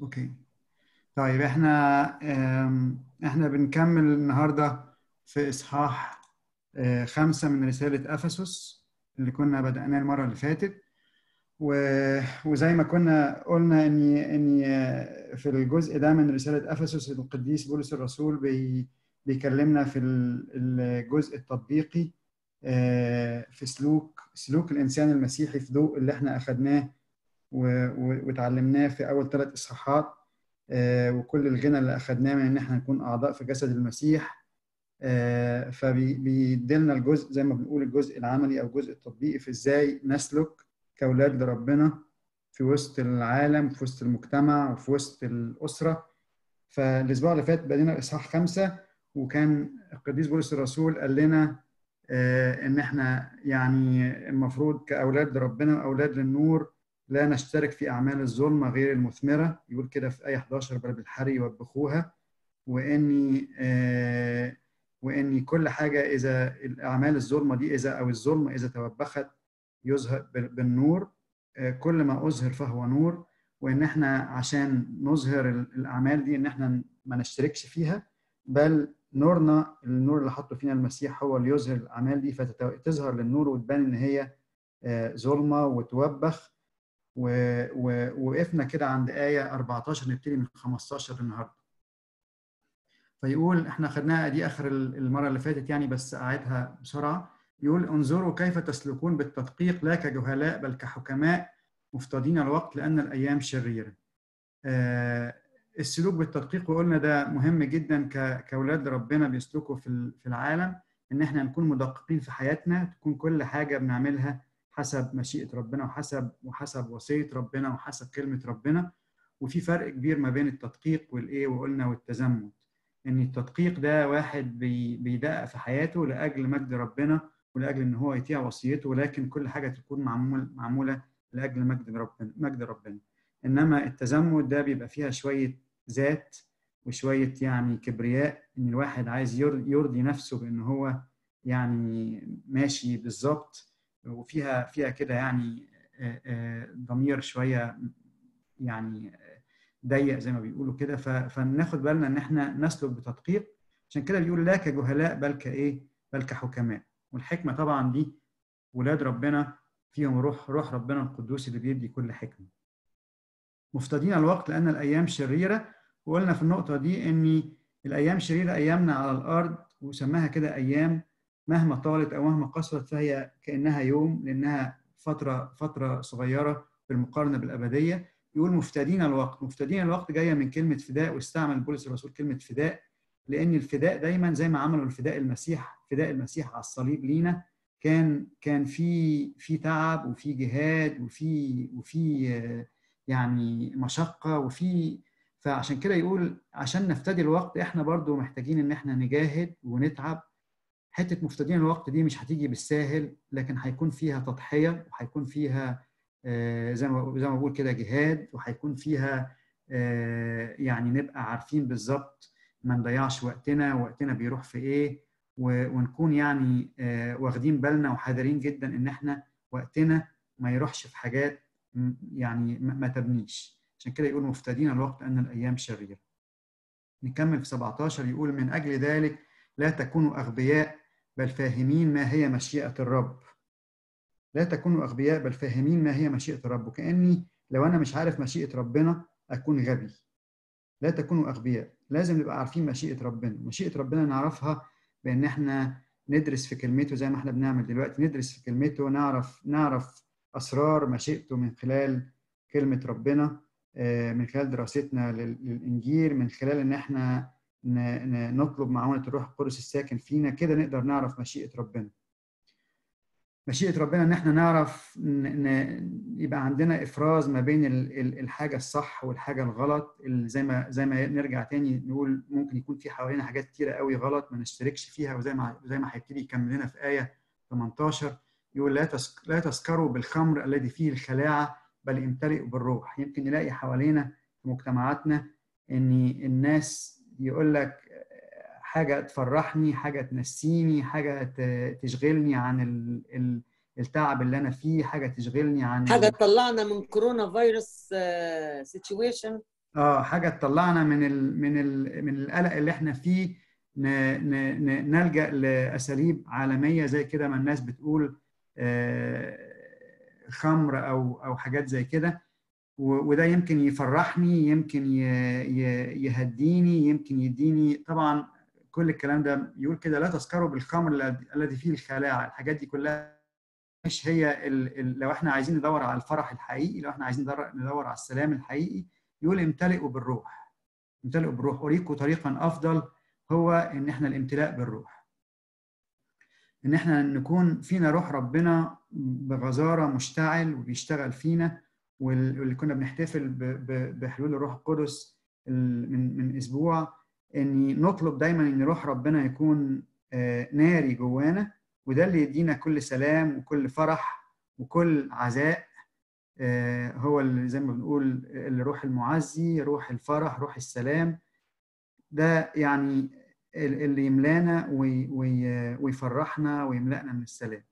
Okay. طيب إحنا إحنا بنكمل النهارده في إصحاح آه، خمسة من رسالة أفسس اللي كنا بدأناه المرة اللي فاتت. وزي ما كنا قلنا إن إن آه، في الجزء ده من رسالة أفسس القديس بولس الرسول بي بيكلمنا في ال- الجزء التطبيقي آه، في سلوك سلوك الإنسان المسيحي في ضوء اللي إحنا اخذناه و- و- واتعلمناه في أول ثلاث إصحاحات آه، وكل الغنى اللي اخذناه من إن إحنا نكون أعضاء في جسد المسيح فبيديلنا الجزء زي ما بنقول الجزء العملي أو الجزء التطبيقي في إزاي نسلك كأولاد لربنا في وسط العالم في وسط المجتمع وفي وسط الأسرة. فالأسبوع اللي فات بدينا إصحاح خمسة وكان القديس بولس الرسول قال لنا آه، إن إحنا يعني المفروض كأولاد لربنا وأولاد للنور لا نشترك في أعمال الظلمة غير المثمرة. يقول كده في آية 11 بل بالحري يوبخوها. وإني آه، وإني كل حاجة إذا الأعمال الظلمة دي إذا أو الظلمه إذا توبخت يظهر بال- بالنور آه، كل ما أظهر فهو نور. وإن إحنا عشان نظهر ال- الأعمال دي إن إحنا ما نشتركش فيها بل نورنا النور اللي حطه فينا المسيح هو اللي يظهر الأعمال دي فتظهر للنور وتبان إن هي آه، ظلمة وتوبخ. و- و- ووقفنا كده عند آية 14 نبتدي من 15 النهارده. فيقول إحنا خدناها دي آخر المرة اللي فاتت يعني بس أعيدها بسرعة. يقول انظروا كيف تسلكون بالتدقيق لا كجهلاء بل كحكماء مفتدين الوقت لأن الأيام شريرة. آه، السلوك بالتدقيق وقلنا ده مهم جدا كأولاد ربنا بيسلكوا في العالم إن إحنا نكون مدققين في حياتنا تكون كل حاجة بنعملها حسب مشيئة ربنا وحسب وحسب وصية ربنا وحسب كلمة ربنا. وفي فرق كبير ما بين التدقيق والإيه وقلنا والتزمت. إن التدقيق ده واحد بي- بيدقق في حياته لأجل مجد ربنا ولأجل إن هو يطيع وصيته ولكن كل حاجة تكون معمول معمولة لأجل مجد ربنا مجد ربنا. إنما التزمت ده بيبقى فيها شوية ذات وشوية يعني كبرياء إن الواحد عايز ير- يرضي نفسه بإن هو يعني ماشي بالظبط. وفيها فيها كده يعني آه، آه، ضمير شوية يعني آه، ضيق زي ما بيقولوا كده. فناخد بالنا إن إحنا نسلك بتدقيق. عشان كده بيقول لا كجهلاء بل كإيه؟ بل كحكماء. والحكمة طبعا دي ولاد ربنا فيهم روح روح ربنا القدوس اللي بيدي كل حكمة. مفتدين الوقت لأن الأيام شريرة. وقلنا في النقطة دي إن الأيام شريرة أيامنا على الأرض وسماها كده أيام مهما طالت أو مهما قصرت فهي كأنها يوم لأنها فترة فترة صغيرة بالمقارنه بالأبدية. يقول مفتدين الوقت مفتدين الوقت جاية من كلمة فداء واستعمل بولس الرسول كلمة فداء لأن الفداء دايما زي ما عملوا الفداء المسيح فداء المسيح على الصليب لينا كان كان في في تعب وفي جهاد وفي وفي يعني مشقة وفي فعشان كده يقول عشان نفتدي الوقت إحنا برضو محتاجين إن إحنا نجاهد ونتعب حتة مفتدين الوقت دي مش هتيجي بالساهل لكن هيكون فيها تضحية وهيكون فيها آه، زي ما زي ما بقول كده جهاد وهيكون فيها آه، يعني نبقى عارفين بالظبط ما نضيعش وقتنا وقتنا بيروح في إيه ونكون يعني آه، واخدين بالنا وحذرين جدا إن إحنا وقتنا ما يروحش في حاجات يعني ما تبنيش. عشان كده يقول مفتدين الوقت أن الأيام شريرة. نكمل في 17 يقول من أجل ذلك لا تكونوا أغبياء بل فاهمين ما هي مشيئة الرب. لا تكونوا أغبياء بل فاهمين ما هي مشيئة الرب. وكاني لو أنا مش عارف مشيئة ربنا أكون غبي. لا تكونوا أغبياء. لازم نبقى عارفين مشيئة ربنا. مشيئة ربنا نعرفها بأن إحنا ندرس في كلمته زي ما إحنا بنعمل دلوقتي. ندرس في كلمته نعرف نعرف أسرار مشيئته من خلال كلمة ربنا آه، من خلال دراستنا لل- للإنجيل من خلال إن إحنا نطلب معونة الروح القدس الساكن فينا كده نقدر نعرف مشيئة ربنا. مشيئة ربنا إن إحنا نعرف يبقى عندنا إفراز ما بين ال- ال- الحاجة الصح والحاجة الغلط اللي زي ما زي ما نرجع تاني نقول ممكن يكون في حوالينا حاجات كتيرة قوي غلط ما نشتركش فيها وزي ما زي ما هيبتدي يكمل لنا في آية 18 يقول لا لا تسكروا بالخمر الذي فيه الخلاعة بل امتلئوا بالروح. يمكن نلاقي حوالينا في مجتمعاتنا إن الناس يقول لك حاجة تفرحني حاجة تنسيني حاجة تشغلني عن ال- ال- التعب اللي أنا فيه حاجة تشغلني عن حاجة تطلعنا من كورونا فيروس سيتويشن آه حاجة تطلعنا من ال من ال من القلق اللي إحنا فيه ن ن ن نلجأ لأساليب عالمية زي كده ما الناس بتقول آه خمر أو أو حاجات زي كده. وده يمكن يفرحني يمكن يهديني يمكن يديني. طبعا كل الكلام ده يقول كده لا تسكروا بالخمر الذي فيه الخلاعه الحاجات دي كلها مش هي ال ال لو إحنا عايزين ندور على الفرح الحقيقي لو إحنا عايزين ندور على السلام الحقيقي يقول امتلئوا بالروح. امتلئوا بالروح. اريكم طريقا أفضل هو إن إحنا الامتلاء بالروح. إن إحنا نكون فينا روح ربنا بغزارة مشتعل وبيشتغل فينا واللي كنا بنحتفل بحلول الروح القدس من من أسبوع إن نطلب دايما إن روح ربنا يكون ناري جوانا وده اللي يدينا كل سلام وكل فرح وكل عزاء هو اللي زي ما بنقول الروح المعزي روح الفرح روح السلام. ده يعني اللي يملانا ويفرحنا ويملأنا من السلام.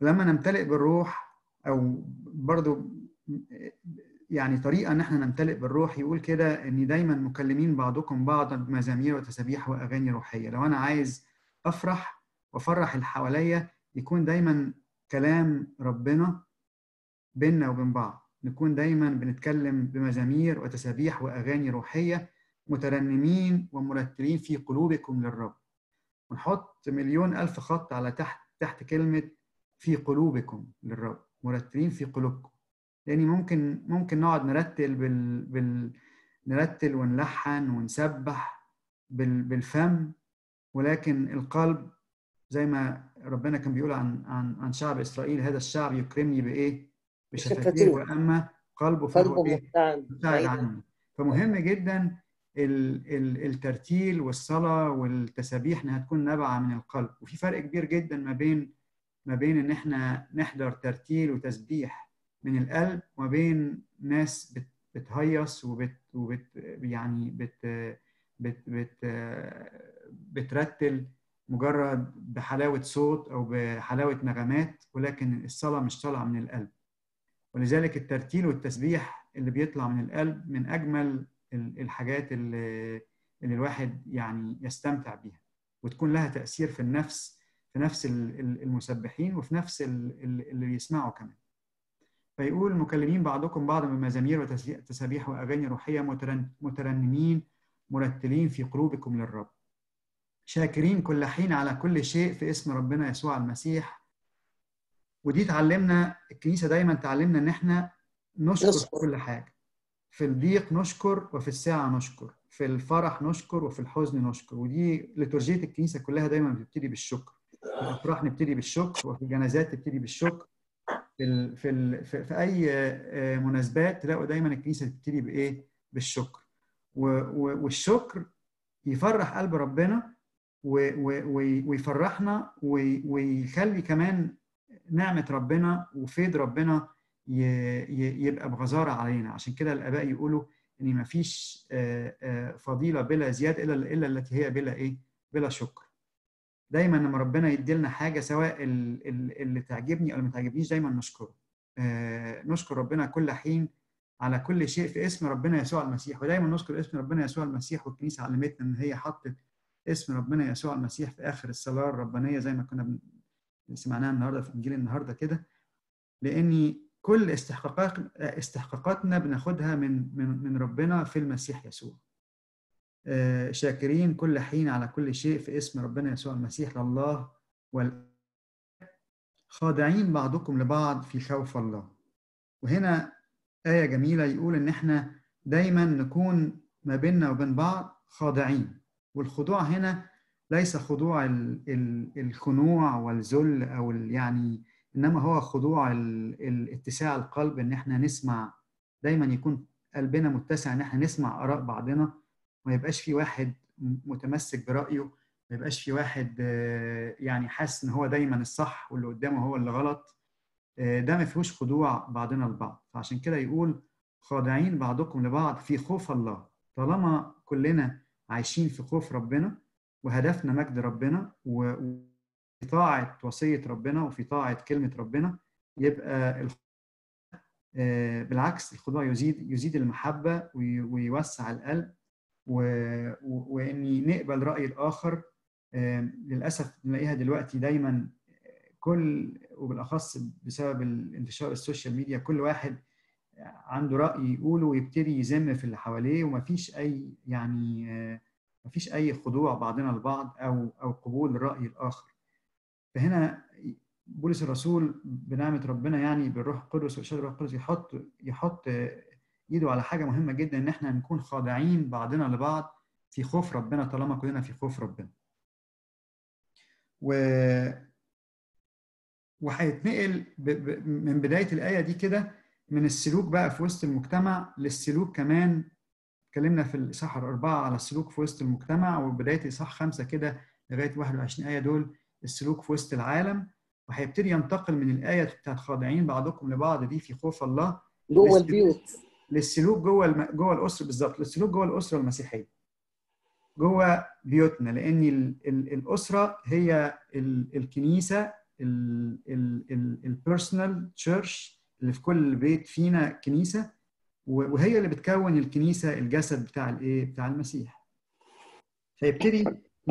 لما نمتلئ بالروح أو برضو يعني طريقة إن إحنا نمتلئ بالروح يقول كده إن دايما مكلمين بعضكم بعضا بمزامير وتسابيح وأغاني روحية. لو أنا عايز أفرح وأفرح اللي حواليا يكون دايما كلام ربنا بيننا وبين بعض. نكون دايما بنتكلم بمزامير وتسابيح وأغاني روحية مترنمين ومرتلين في قلوبكم للرب. ونحط مليون ألف خط على تحت تحت كلمة في قلوبكم للرب. مرتلين في قلوبكم. لأن يعني ممكن ممكن نقعد نرتل بال, بال نرتل ونلحن ونسبح بال... بالفم ولكن القلب زي ما ربنا كان بيقول عن عن عن شعب إسرائيل هذا الشعب يكرمني بإيه؟ بشفتيه واما قلبه فهو إيه؟ مبتعد عني فمهم جدا ال... ال... الترتيل والصلاة والتسابيح إنها تكون نابعة من القلب. وفي فرق كبير جدا ما بين ما بين إن إحنا نحضر ترتيل وتسبيح من القلب وما بين ناس بت بتهيص وبت وبت يعني بت بت بت بترتل مجرد بحلاوة صوت أو بحلاوة نغمات ولكن الصلاة مش طالعه من القلب. ولذلك الترتيل والتسبيح اللي بيطلع من القلب من أجمل الحاجات اللي, اللي الواحد يعني يستمتع بيها وتكون لها تأثير في النفس في نفس المسبحين وفي نفس اللي بيسمعوا كمان. فيقول مكلمين بعضكم بعضا بمزامير وتسابيح وأغاني روحية مترنمين مرتلين في قلوبكم للرب. شاكرين كل حين على كل شيء في اسم ربنا يسوع المسيح. ودي تعلمنا الكنيسة دايما تعلمنا إن إحنا نشكر في كل حاجة. في الضيق نشكر وفي الساعة نشكر. في الفرح نشكر وفي الحزن نشكر. ودي لترجيه الكنيسة كلها دايما بتبتدي بالشكر. الافراح نبتدي بالشكر وفي الجنازات تبتدي بالشكر في ال في ال في, في أي مناسبات تلاقوا دايما الكنيسة تبتدي بإيه؟ بالشكر والشكر يفرح قلب ربنا ويفرحنا ويخلي كمان نعمة ربنا وفيض ربنا يبقى بغزارة علينا عشان كده الآباء يقولوا إن ما فيش فضيلة بلا زيادة إلا إلا التي هي بلا إيه؟ بلا شكر. دايما لما ربنا يدي لنا حاجة سواء اللي تعجبني أو ما تعجبنيش دايما نشكره. نشكر ربنا كل حين على كل شيء في اسم ربنا يسوع المسيح ودايما نذكر اسم ربنا يسوع المسيح والكنيسة علمتنا إن هي حطت اسم ربنا يسوع المسيح في آخر الصلاة الربانية زي ما كنا سمعناها النهارده في إنجيل النهارده كده لأني كل استحقاقات استحقاقاتنا بناخدها من من من ربنا في المسيح يسوع. شاكرين كل حين على كل شيء في اسم ربنا يسوع المسيح لله وال خاضعين بعضكم لبعض في خوف الله. وهنا آية جميلة يقول إن إحنا دايما نكون ما بيننا وبين بعض خاضعين والخضوع هنا ليس خضوع الخنوع والذل أو يعني إنما هو خضوع اتساع القلب إن إحنا نسمع دايما يكون قلبنا متسع إن إحنا نسمع آراء بعضنا ما يبقاش في واحد متمسك برأيه ما يبقاش في واحد يعني حاسس إن هو دايما الصح واللي قدامه هو اللي غلط. ده ما فيهوش خضوع بعضنا البعض فعشان كده يقول خاضعين بعضكم لبعض في خوف الله. طالما كلنا عايشين في خوف ربنا وهدفنا مجد ربنا و طاعة وصية ربنا وفي طاعة كلمة ربنا يبقى آه، بالعكس الخضوع يزيد يزيد المحبة وي- ويوسع القلب و- وإني نقبل رأي الآخر للأسف نلاقيها دلوقتي دايما كل وبالأخص بسبب انتشار ال social media كل واحد عنده رأي يقوله ويبتدي يذم في اللي حواليه ومفيش أي يعني مفيش أي خضوع بعضنا البعض أو أو قبول الراي الآخر. فهنا بولس الرسول بنعمة ربنا يعني بالروح القدس وارشاد الروح القدس يحط يحط ايده على حاجة مهمة جدا إن إحنا نكون خاضعين بعضنا لبعض في خوف ربنا طالما كلنا في خوف ربنا. و وهيتنقل ب... ب... من بداية الآية دي كده من السلوك بقى في وسط المجتمع للسلوك كمان. اتكلمنا في الإصحاح الأربعة على السلوك في وسط المجتمع وبداية اصحاح خمسة كده لغاية 21 آية دول السلوك في وسط العالم. وهيبتدي ينتقل من الآية بتاعت خاضعين بعضكم لبعض دي في خوف الله. جوه البيوت. للسلوك جوه الم... جوه الأسرة بالظبط للسلوك جوه الأسرة المسيحية. جوه بيوتنا لأن ال... ال... الأسرة هي ال... الكنيسة ال personal church اللي في كل بيت فينا كنيسة وهي اللي بتكون الكنيسة الجسد بتاع الايه بتاع المسيح. فيبتدي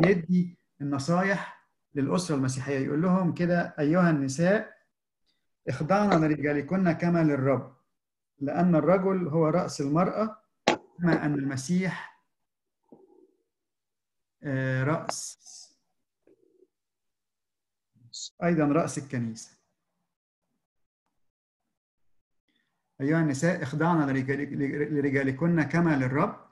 يدي النصايح للأسرة المسيحية يقول لهم كده أيها النساء اخضعن لرجالكن كما للرب. لأن الرجل هو رأس المرأة كما أن المسيح آه، رأس. أيضا رأس الكنيسة. أيها النساء اخضعن لرجال- لرجالكن كما للرب.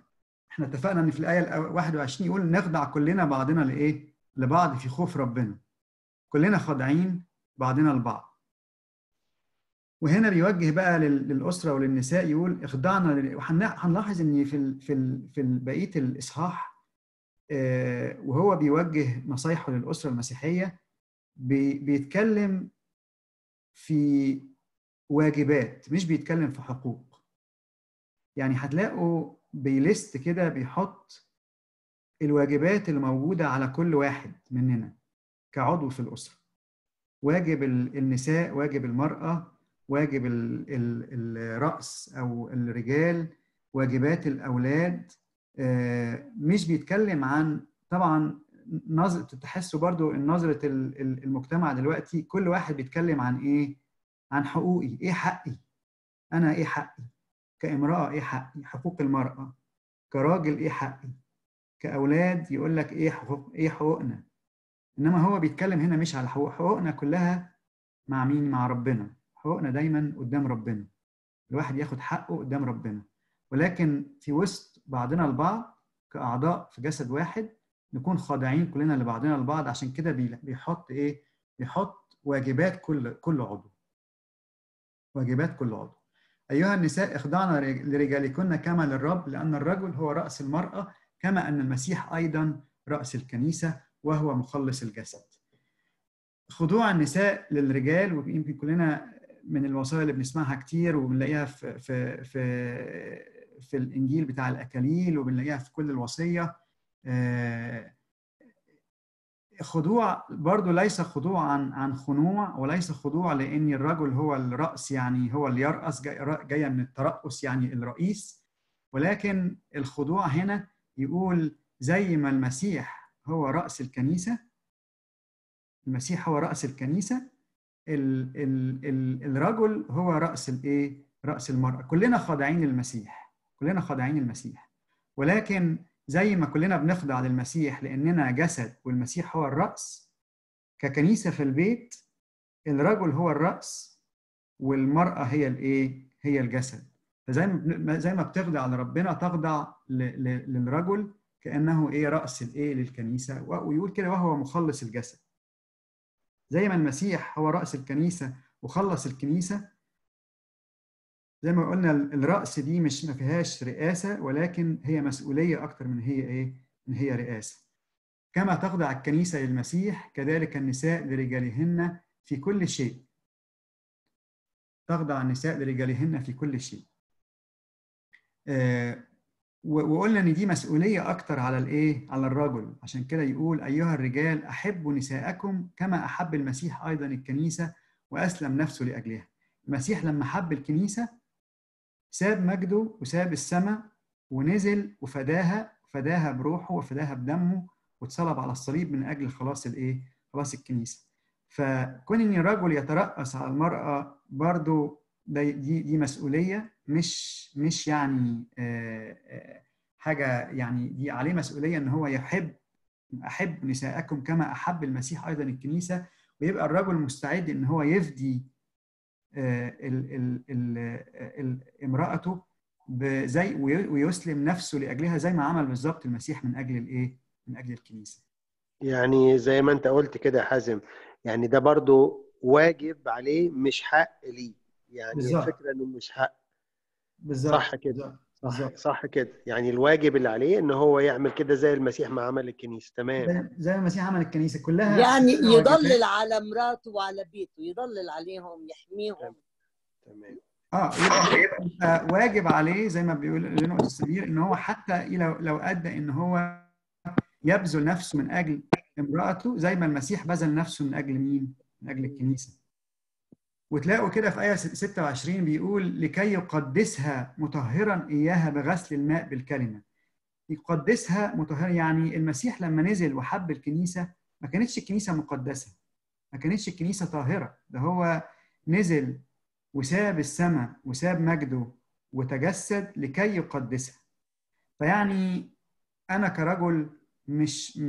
إحنا اتفقنا إن في الآية الأو- 21 يقول نخضع كلنا بعضنا لإيه؟ لبعض في خوف ربنا. كلنا خاضعين بعضنا البعض وهنا بيوجه بقى لل- للأسرة وللنساء يقول اخضعنا لل- وهن- هنلاحظ إن في ال في ال في بقية الإصحاح آه، وهو بيوجه نصايحه للأسرة المسيحية بي- بيتكلم في واجبات مش بيتكلم في حقوق. يعني هتلاقوا بيليست كده بيحط الواجبات اللي موجوده على كل واحد مننا كعضو في الأسرة. واجب ال- النساء واجب المرأة واجب ال- ال- الرأس أو الرجال واجبات الأولاد آه، مش بيتكلم عن طبعا نظرة تحسوا برضو نظرة ال- ال- المجتمع دلوقتي كل واحد بيتكلم عن إيه؟ عن حقوقي. إيه حقي؟ أنا إيه حقي؟ كامرأة إيه حقي؟ حقوق المرأة. كراجل إيه حقي؟ كأولاد يقول لك إيه حقوق إيه حقوقنا؟ إنما هو بيتكلم هنا مش على حقوق حقوقنا كلها مع مين؟ مع ربنا. حقوقنا دايما قدام ربنا. الواحد ياخد حقه قدام ربنا. ولكن في وسط بعضنا البعض كأعضاء في جسد واحد نكون خاضعين كلنا لبعضنا البعض عشان كده بي- بيحط إيه؟ بيحط واجبات كل كل عضو. واجبات كل عضو. أيها النساء اخضعن لرجالكن كما للرب لأن الرجل هو رأس المرأة كما أن المسيح أيضا رأس الكنيسة وهو مخلص الجسد. خضوع النساء للرجال ويمكن كلنا من الوصايا اللي بنسمعها كتير وبنلاقيها في في في في الإنجيل بتاع الأكاليل وبنلاقيها في كل الوصية. آه، خضوع برضو ليس خضوع عن عن خنوع وليس خضوع لأن الرجل هو الرأس يعني هو اللي يرأس جاي- جاية من الترأس يعني الرئيس. ولكن الخضوع هنا يقول زي ما المسيح هو رأس الكنيسة المسيح هو رأس الكنيسة ال ال ال الرجل هو رأس الإيه؟ رأس المرأة، كلنا خاضعين للمسيح، كلنا خاضعين للمسيح. ولكن زي ما كلنا بنخضع للمسيح لأننا جسد والمسيح هو الرأس ككنيسة في البيت الرجل هو الرأس والمرأة هي الإيه؟ هي الجسد. فزي ما زي ما بتخضع لربنا تخضع للرجل كأنه إيه رأس الإيه للكنيسة ويقول كده وهو مخلص الجسد. زي ما المسيح هو رأس الكنيسة وخلص الكنيسة زي ما قلنا الرأس دي مش ما فيهاش رئاسة ولكن هي مسؤولية أكتر من هي إيه؟ من هي رئاسة. كما تخضع الكنيسة للمسيح كذلك النساء لرجالهن في كل شيء. تخضع النساء لرجالهن في كل شيء. آه وقلنا إن دي مسؤولية أكتر على الإيه؟ على الرجل. عشان كده يقول أيها الرجال أحبوا نساءكم كما أحب المسيح أيضا الكنيسة وأسلم نفسه لأجلها. المسيح لما حب الكنيسة ساب مجده وساب السماء ونزل وفداها فداها بروحه وفداها بدمه واتصلب على الصليب من أجل خلاص الإيه؟ خلاص الكنيسة. فكون إن الرجل يترأس على المرأة برضو ده- دي دي مسؤولية مش مش يعني آه، آه، حاجة يعني دي عليه مسؤولية إن هو يحب أحب نساءكم كما أحب المسيح أيضا الكنيسة ويبقى الرجل مستعد إن هو يفدي آه، امرأته زي وي- ويسلم نفسه لأجلها زي ما عمل بالظبط المسيح من أجل الإيه؟ من أجل الكنيسة. يعني زي ما أنت قلت كده يا حازم يعني ده برضو واجب عليه مش حق ليه يعني بالظبط. الفكرة إنه مش حق بالظبط صح كده. صح. صح كده يعني الواجب اللي عليه إن هو يعمل كده زي المسيح ما عمل الكنيسة تمام زي المسيح عمل الكنيسة كلها يعني. يضلل على مراته وعلى بيته يضلل عليهم يحميهم تمام آه يبقى واجب عليه زي ما بيقول لنا سمير إن هو حتى لو لو أدى إن هو يبذل نفسه من أجل امرأته زي ما المسيح بذل نفسه من أجل مين؟ من أجل الكنيسة. وتلاقوا كده في آية 26 بيقول لكي يقدسها مطهرا إياها بغسل الماء بالكلمة. يقدسها مطهرا يعني المسيح لما نزل وحب الكنيسة ما كانتش الكنيسة مقدسة. ما كانتش الكنيسة طاهرة، ده هو نزل وساب السماء وساب مجده وتجسد لكي يقدسها فيعني أنا كرجل مش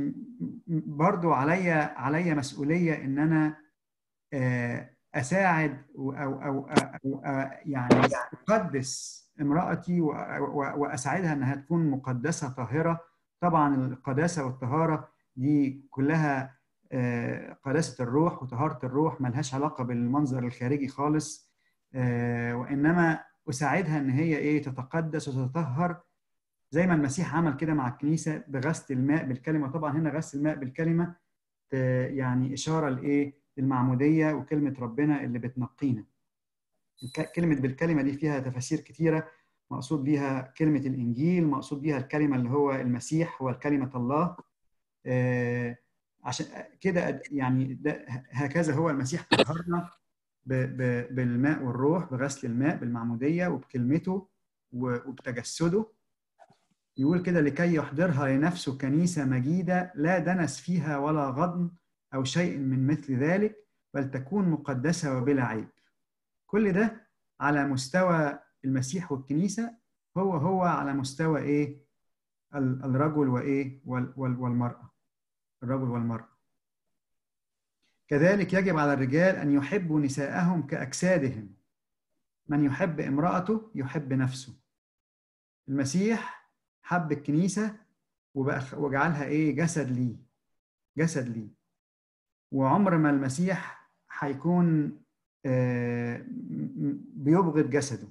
برضو عليا عليا مسؤولية إن أنا آه، أساعد أو أو أو يعني أقدس و- وأساعدها إنها تكون مقدسة طاهرة. طبعا القداسة والطهارة دي كلها آه، قداسة الروح وطهارة الروح ملهاش علاقة بالمنظر الخارجي خالص. آه، وإنما أساعدها إن هي إيه تتقدس وتتطهر. زي ما المسيح عمل كده مع الكنيسة بغسل الماء بالكلمة. طبعا هنا غسل الماء بالكلمة آه، يعني إشارة لإيه؟ المعمودية وكلمة ربنا اللي بتنقينا. كلمة بالكلمة دي فيها تفاسير كتيرة. مقصود بيها كلمة الإنجيل مقصود بيها الكلمة اللي هو المسيح هو كلمه الله. آه، عشان كده يعني هكذا هو المسيح طهرنا بالماء والروح بغسل الماء بالمعمودية وبكلمته وبتجسده. يقول كده لكي يحضرها لنفسه كنيسة مجيدة لا دنس فيها ولا غضن أو شيء من مثل ذلك بل تكون مقدسة وبلا عيب. كل ده على مستوى المسيح والكنيسة هو هو على مستوى؟ ال- الرجل وإيه؟ وال- وال- والمرأة. الرجل والمرأة. كذلك يجب على الرجال أن يحبوا نساءهم كأجسادهم. من يحب امرأته يحب نفسه. المسيح حب الكنيسة وبقى وجعلها إيه؟ جسد ليه. جسد ليه. وعمر ما المسيح هيكون آه، بيبغض جسده.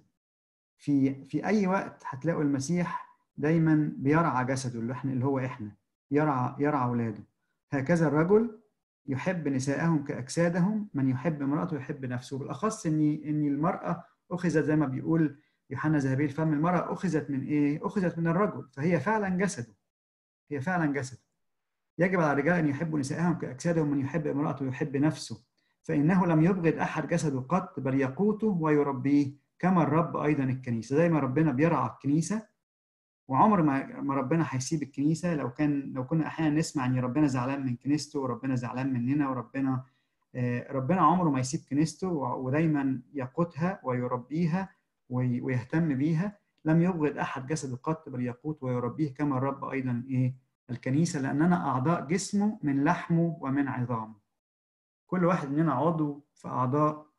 في في أي وقت هتلاقوا المسيح دايما بيرعى جسده اللي إحنا اللي هو إحنا يرعى يرعى أولاده. هكذا الرجل يحب نساءهم كأجسادهم من يحب امرأته يحب نفسه. بالأخص إن إن المرأة أخذت زي ما بيقول يوحنا ذهبي الفم المرأة أخذت من إيه؟ أخذت من الرجل. فهي فعلا جسده. هي فعلا جسده. يجب على الرجال أن يحبوا نساءهم كأجسادهم من يحب امرأته يحب نفسه. فإنه لم يبغض أحد جسده قط بل يقوته ويربيه كما الرب أيضا الكنيسة. زي ما ربنا بيرعى الكنيسة وعمر ما ربنا هيسيب الكنيسة. لو كان لو كنا أحيانا نسمع إن ربنا زعلان من كنيسته وربنا زعلان مننا وربنا آه، ربنا عمره ما يسيب كنيسته ودايما يقودها ويربيها وي- ويهتم بيها. لم يبغض أحد جسده قط بل يقوت ويربيه كما الرب أيضا إيه الكنيسة لاننا أعضاء جسمه من لحمه ومن عظامه. كل واحد مننا عضو في أعضاء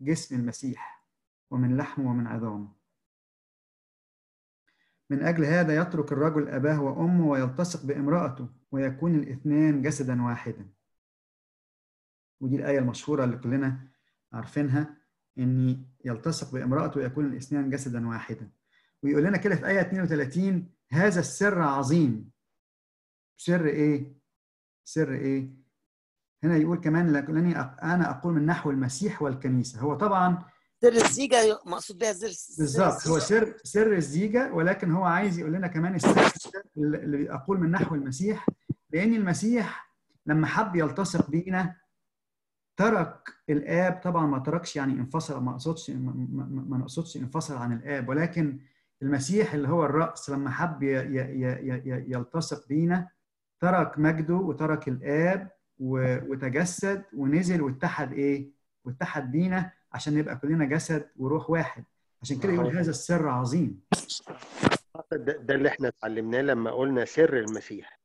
جسم المسيح ومن لحمه ومن عظامه. من أجل هذا يترك الرجل أباه وأمه ويلتصق بامرأته ويكون الاثنان جسدا واحدا. ودي الآية المشهورة اللي كلنا عارفينها إن يلتصق بامرأته ويكون الاثنان جسدا واحدا. ويقول لنا كده في آية 32 هذا السر عظيم. سر إيه؟ سر إيه؟ هنا يقول كمان لكنني أنا أقول من نحو المسيح والكنيسة هو طبعا سر الزيجة مقصود بها سر بالظبط هو الزيجة. سر سر الزيجة ولكن هو عايز يقول لنا كمان السر اللي أقول من نحو المسيح لأن المسيح لما حب يلتصق بينا ترك الآب طبعا ما تركش يعني انفصل ما اقصدش ما, نقصدش انفصل عن الآب ولكن المسيح اللي هو الرأس لما حب يلتصق بينا ترك مجده وترك الآب و- وتجسد ونزل واتحد إيه؟ واتحد بينا عشان نبقى كلنا جسد وروح واحد عشان كده يقول هذا السر عظيم ده, ده اللي إحنا اتعلمناه لما قلنا سر المسيح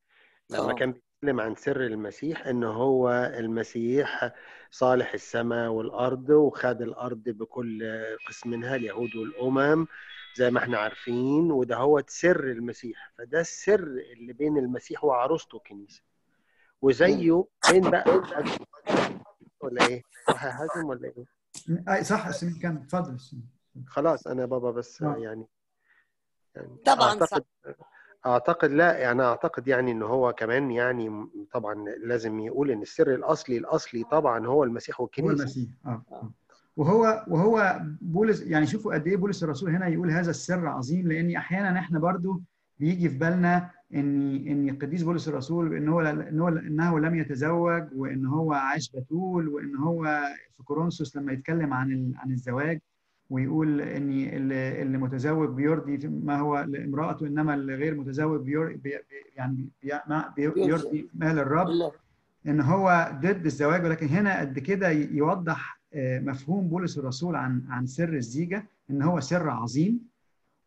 لما آه. كان بيتكلم عن سر المسيح إن هو المسيح صالح السماء والأرض وخد الأرض بكل قسم منها اليهود والأمم زي ما إحنا عارفين وده هو سر المسيح فده السر اللي بين المسيح وعروسته الكنيسه وزيه بين بقى ولا إيه؟ صح حازم ولا إيه؟ أي صح يا سمين كمل اتفضل. خلاص أنا بابا بس آه. يعني يعني طبعاً أعتقد أعتقد لا يعني أعتقد يعني إن هو كمان يعني طبعا لازم يقول إن السر الأصلي الأصلي طبعا هو المسيح هو والكنيسة المسيح آه آه. وهو وهو بولس يعني شوفوا قد إيه بولس الرسول هنا يقول هذا السر عظيم لأن أحيانا إحنا برضو بيجي في بالنا إن إن القديس بولس الرسول إن هو إن هو انه لم يتزوج وإن هو عاش بتول وإن هو في كورنثوس لما يتكلم عن عن الزواج ويقول إن اللي متزوج بيرضي ما هو لامرأته إنما اللي غير متزوج يعني بي ما- بي- بيرضي مال الرب. إن هو ضد الزواج ولكن هنا قد كده يوضح مفهوم بولس الرسول عن عن سر الزيجة إن هو سر عظيم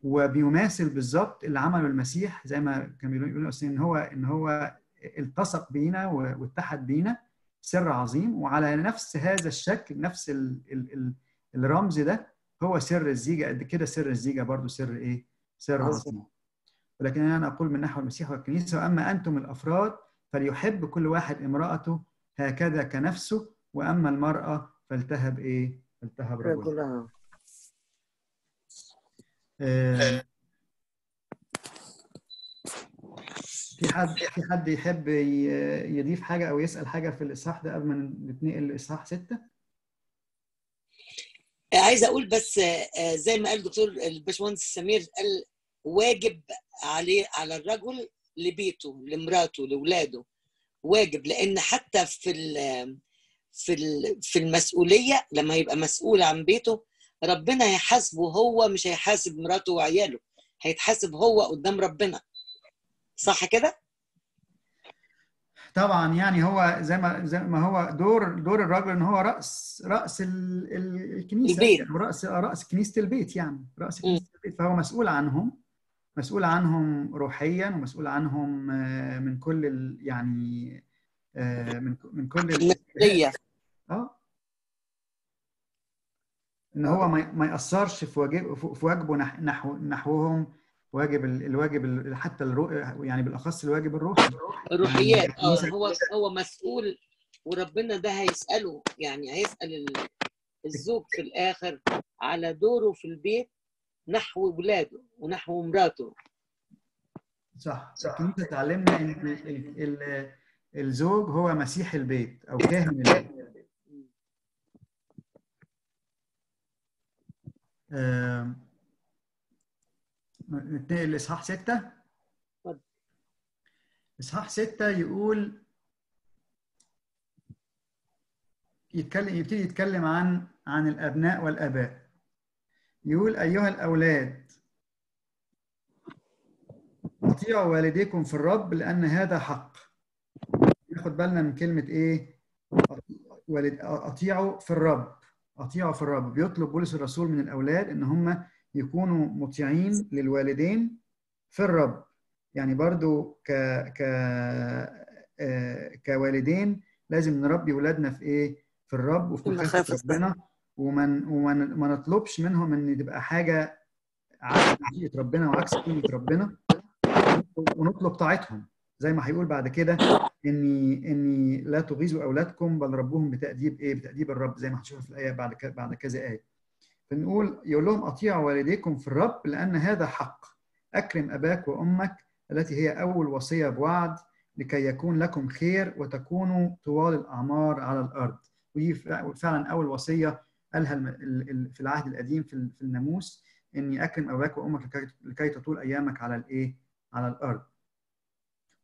وبيماثل بالظبط اللي عمله المسيح زي ما كان بيقولوا إن هو إن هو التصق بينا واتحد بينا سر عظيم وعلى نفس هذا الشكل نفس ال ال ال الرمز ده هو سر الزيجة قد كده سر الزيجة برضو سر إيه؟ سر عظيم. ولكن أنا أقول من نحو المسيح والكنيسة وأما أنتم الأفراد فليحب كل واحد امرأته هكذا كنفسه وأما المرأة فلتهب إيه؟ فلتهب رجل رجلها آه، في حد في حد يحب ي- يضيف حاجة أو يسأل حاجة في الإصحاح ده قبل ما نتنقل لإصحاح ستة؟ عايزه أقول بس آه، زي ما قال الدكتور الباشمهندس سمير قال واجب عليه على الرجل لبيته لمراته لأولاده واجب لأن حتى في في في المسؤولية لما يبقى مسؤول عن بيته ربنا هيحاسبه هو مش هيحاسب مراته وعياله هيتحاسب هو قدام ربنا صح كده؟ طبعا يعني هو زي ما زي ما هو دور دور الرجل إن هو رأس رأس ال- ال- الكنيسة البيت. يعني رأس رأس كنيسة البيت يعني رأس. كنيسة البيت فهو مسؤول عنهم مسؤول عنهم روحيا ومسؤول عنهم آه، من كل ال- يعني آه، من من كل ال- المسؤوليه آه إن هو ما يأثرش في واجب في واجبه نح- نحو نحوهم واجب ال- الواجب ال- حتى الرو يعني بالأخص الواجب الروحي. الروحيات يعني آه هو هو مسؤول وربنا ده هيسأله يعني هيسأل ال- الزوج في الآخر على دوره في البيت نحو ولاده ونحو مراته. صح. الكنيسه تعلمنا إن ال- ال- ال- الزوج هو مسيح البيت أو كاهن البيت. نتنقل لاصحاح ستة. إصحاح ستة يقول يتكلم يبتدي يتكلم عن عن الأبناء والآباء. يقول أيها الأولاد أطيعوا والديكم في الرب لأن هذا حق. ناخد بالنا من كلمة إيه؟ والد أطيعوا في الرب. أطيعوا في الرب. بيطلب بولس الرسول من الأولاد إن هم يكونوا مطيعين للوالدين في الرب. يعني برضو ك ك آه، كوالدين لازم نربي ولادنا في إيه؟ في الرب وفي في مخافه ربنا. وما وما ما نطلبش منهم إن تبقى حاجة عكس مشيئه ربنا وعكس كلمه ربنا. ونطلب طاعتهم. زي ما هيقول بعد كده إني إني لا تغيظوا أولادكم بل ربوهم بتأديب إيه بتأديب الرب زي ما هنشوف في الآية بعد كده بعد كذا آية فنقول يقول لهم أطيعوا والديكم في الرب لأن هذا حق أكرم أباك وأمك التي هي أول وصية بوعد لكي يكون لكم خير وتكونوا طوال الأعمار على الأرض ودي فعلا أول وصية قالها في العهد القديم في ال- في الناموس إني أكرم أباك وأمك لكي تطول أيامك على الإيه؟ على الأرض.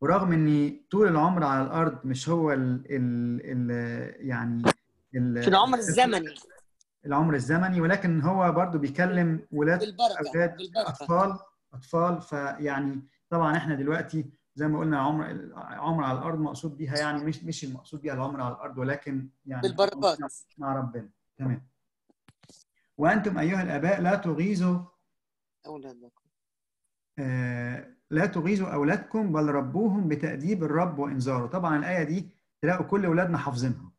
ورغم ان طول العمر على الأرض مش هو ال ال ال يعني ال في العمر الزمني. العمر الزمني ولكن هو برضو بيكلم ولاد أولاد أطفال أطفال. فيعني طبعا إحنا دلوقتي زي ما قلنا عمر العمر على الأرض مقصود بيها يعني مش مش المقصود بيها العمر على الأرض ولكن يعني بالبركات. مع ربنا. تمام. وأنتم أيها الآباء لا تغيظوا أولادكم. لا تغيظوا أولادكم بل ربوهم بتأديب الرب وإنذاره. طبعا الآية دي تلاقوا كل أولادنا حافظينها.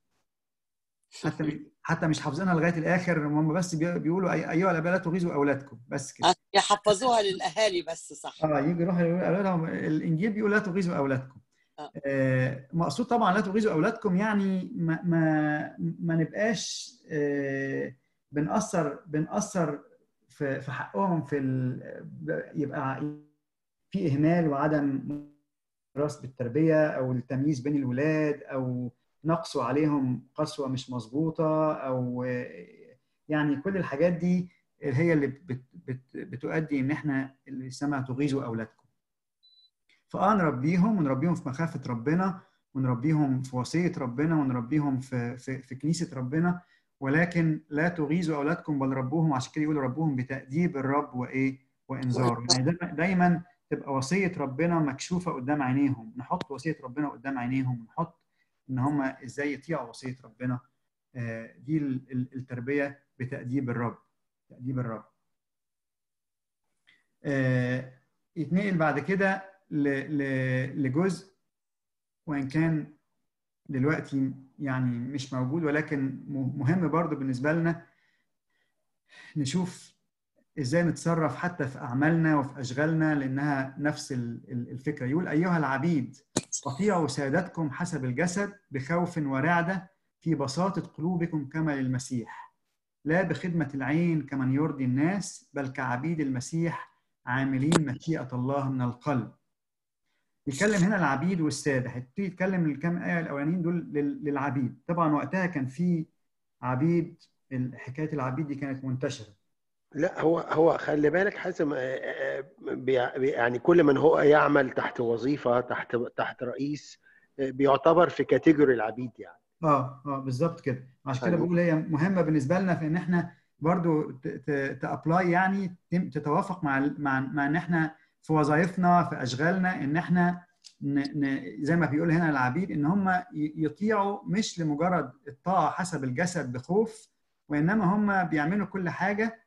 حتى حتى مش حافظينها لغاية الآخر هم بس بي- بيقولوا أيها الأباء لا تغيظوا أولادكم. بس كده. يحفظوها للأهالي بس صح. آه يجي يروح يقول أولادهم الإنجيل بيقول لا تغيظوا أولادكم. آه. آه، مقصود طبعا لا تغيظوا أولادكم يعني ما ما ما نبقاش آه، بنأثر بنأثر في في حقهم في يبقى في إهمال وعدم دراسه بالتربية أو التمييز بين الولاد أو نقصوا عليهم قسوة مش مظبوطة أو يعني كل الحاجات دي هي اللي بت بت بتؤدي إن إحنا اللي يسمى تغيظوا أولادكم. فاه نربيهم ونربيهم في مخافة ربنا ونربيهم في وصية ربنا ونربيهم في في, في كنيسة ربنا ولكن لا تغيظوا أولادكم بل ربوهم عشان كده يقولوا ربوهم بتأديب الرب وإيه؟ وانذاره يعني دايما- تبقى وصية ربنا مكشوفة قدام عينيهم. نحط وصية ربنا قدام عينيهم. نحط إن هم إزاي يطيعوا وصية ربنا. آه، دي ال- ال- التربية بتأديب الرب. تأديب الرب. آه، يتنقل بعد كده لجزء وإن كان دلوقتي يعني مش موجود ولكن مهم برضو بالنسبة لنا نشوف إزاي نتصرف حتى في أعمالنا وفي أشغالنا لأنها نفس ال- ال- الفكرة. يقول أيها العبيد أطيعوا سادتكم حسب الجسد بخوف ورعدة في بساطة قلوبكم كما للمسيح لا بخدمة العين كمن يرضي الناس بل كعبيد المسيح عاملين مشيئة الله من القلب. بيتكلم هنا العبيد والساده هيبتدي يتكلم الكام آية الأولانيين دول لل- للعبيد. طبعا وقتها كان في عبيد حكاية العبيد دي كانت منتشرة. لا هو هو خلي بالك حازم آه، آه، بي- يعني كل من هو يعمل تحت وظيفة تحت تحت رئيس آه، بيعتبر في category العبيد يعني. آه آه بالظبط كده. عشان كده. بقول هي مهمة بالنسبة لنا في إن إحنا برضو ن apply يعني تتوافق مع مع مع إن إحنا في وظائفنا في أشغالنا إن إحنا زي ما بيقول هنا العبيد إن هم يطيعوا مش لمجرد الطاعة حسب الجسد بخوف وإنما هم بيعملوا كل حاجة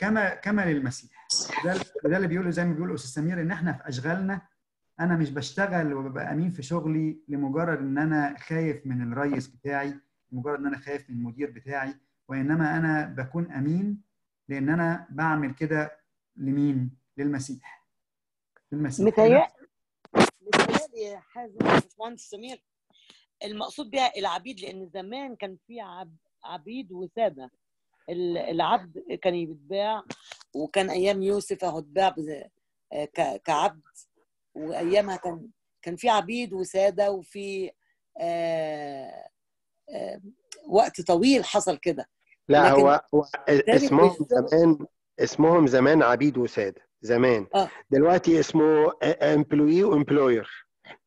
كما كما للمسيح. ده ده اللي بيقوله زي ما بيقول أستاذ سمير إن إحنا في أشغالنا أنا مش بشتغل وببقى أمين في شغلي لمجرد إن أنا خايف من الرئيس بتاعي لمجرد إن أنا خايف من المدير بتاعي وإنما أنا بكون أمين لأن أنا بعمل كده لمين؟ للمسيح. للمسيح. متهيألي متهيألي يا حازم يا باشمهندس سمير المقصود بها العبيد لأن زمان كان في عب عبيد وساده ال- العبد كان يتباع وكان أيام يوسف أهو اتباع آه، ك- كعبد. وأيامها كان كان في عبيد وساده وفي آه، آه، وقت طويل حصل كده. لا هو هو اسمهم زمان اسمهم زمان عبيد وساده زمان. آه. دلوقتي اسمه employee و employer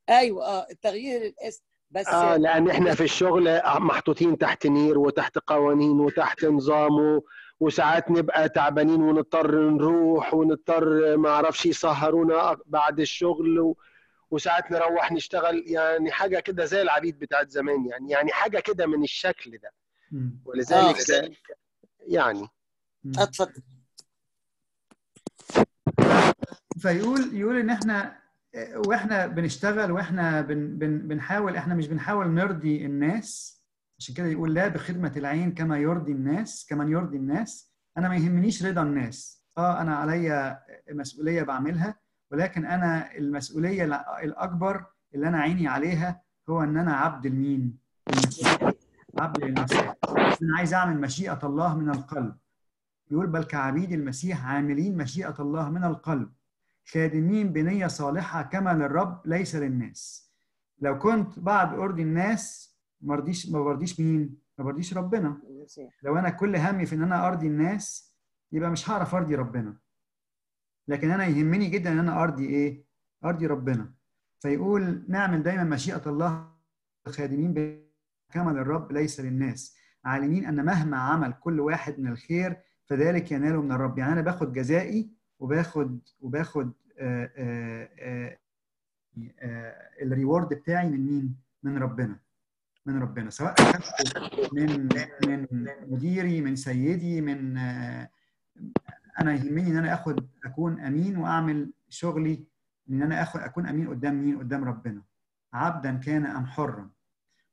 أيوه آه التغيير الاسم. بس آه لأن إحنا في الشغل محطوطين تحت نير وتحت قوانين وتحت نظام وساعات نبقى تعبانين ونضطر نروح ونضطر ما أعرفش يسهرونا بعد الشغل و... وساعات نروح نشتغل. يعني حاجة كده زي العبيد بتاعت زمان يعني. يعني حاجة كده من الشكل ده. ولذلك يعني. مم. اتفضل. فيقول يقول إن إحنا وإحنا بنشتغل وإحنا بن بن بنحاول إحنا مش بنحاول نرضي الناس. عشان كده يقول لا بخدمة العين كما يرضي الناس كمن يرضي الناس. أنا ما يهمنيش رضا الناس. آه أنا عليا مسؤولية بعملها ولكن أنا المسؤولية الأ- الأكبر اللي أنا عيني عليها هو إن أنا عبد لمين؟ عبد للمسيح أنا عايز أعمل مشيئة الله من القلب. يقول بل كعبيد المسيح عاملين مشيئة الله من القلب. خادمين بنية صالحة كما للرب ليس للناس. لو كنت بعد أرضي الناس ما رضيش ما برضيش مين؟ ما برضيش ربنا. لو أنا كل همي في إن أنا أرضي الناس يبقى مش هعرف أرضي ربنا. لكن أنا يهمني جدا إن أنا أرضي إيه؟ أرضي ربنا. فيقول نعمل دايما مشيئة الله خادمين كما للرب ليس للناس. عالمين أن مهما عمل كل واحد من الخير فذلك يناله من الرب. يعني أنا باخد جزائي وباخد وباخد آه، آه، آه، الريورد بتاعي من مين؟ من ربنا. من ربنا. سواء من من مديري من سيدي من أنا يهمني إن أنا آخد أكون أمين وأعمل شغلي إن أنا آخد أكون أمين قدام مين؟ قدام ربنا. عبدا كان أم حرا.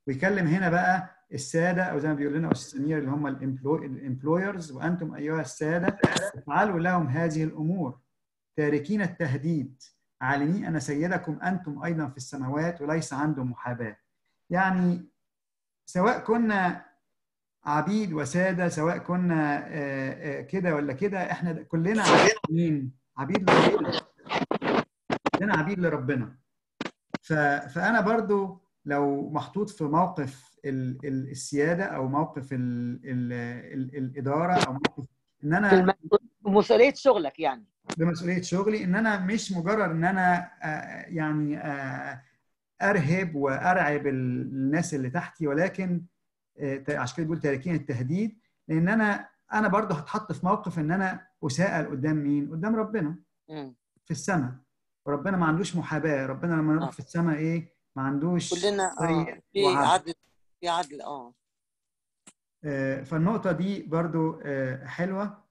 ويكلم هنا بقى السادة أو زي ما بيقول لنا سمير اللي هم الامبلويرز وأنتم أيها السادة افعلوا لهم هذه الأمور. تاركين التهديد. عالمين ان سيدكم أنتم أيضا في السماوات وليس عنده محاباة. يعني سواء كنا عبيد وسادة سواء كنا آه، آه، كده ولا كده إحنا كلنا عبيد مين؟ عبيد لربنا. كلنا عبيد لربنا. فأنا برضو لو محطوط في موقف ال- ال- السيادة أو موقف ال ال ال الإدارة أو موقف إن أنا الم- مسؤولية شغلك يعني بمسؤوليه شغلي إن أنا مش مجرد إن أنا آه، يعني آه، أرهب وأرعب الناس اللي تحتي ولكن آه، عشان كده بيقول تاركين التهديد لأن أنا أنا برضه هتحط في موقف إن أنا أساءل قدام مين؟ قدام ربنا. في السماء وربنا ما عندوش محاباة ربنا لما نروح. في السماء إيه؟ ما عندوش كلنا آه في. عدل في عدل آه. آه، فالنقطة دي برضو آه، حلوة.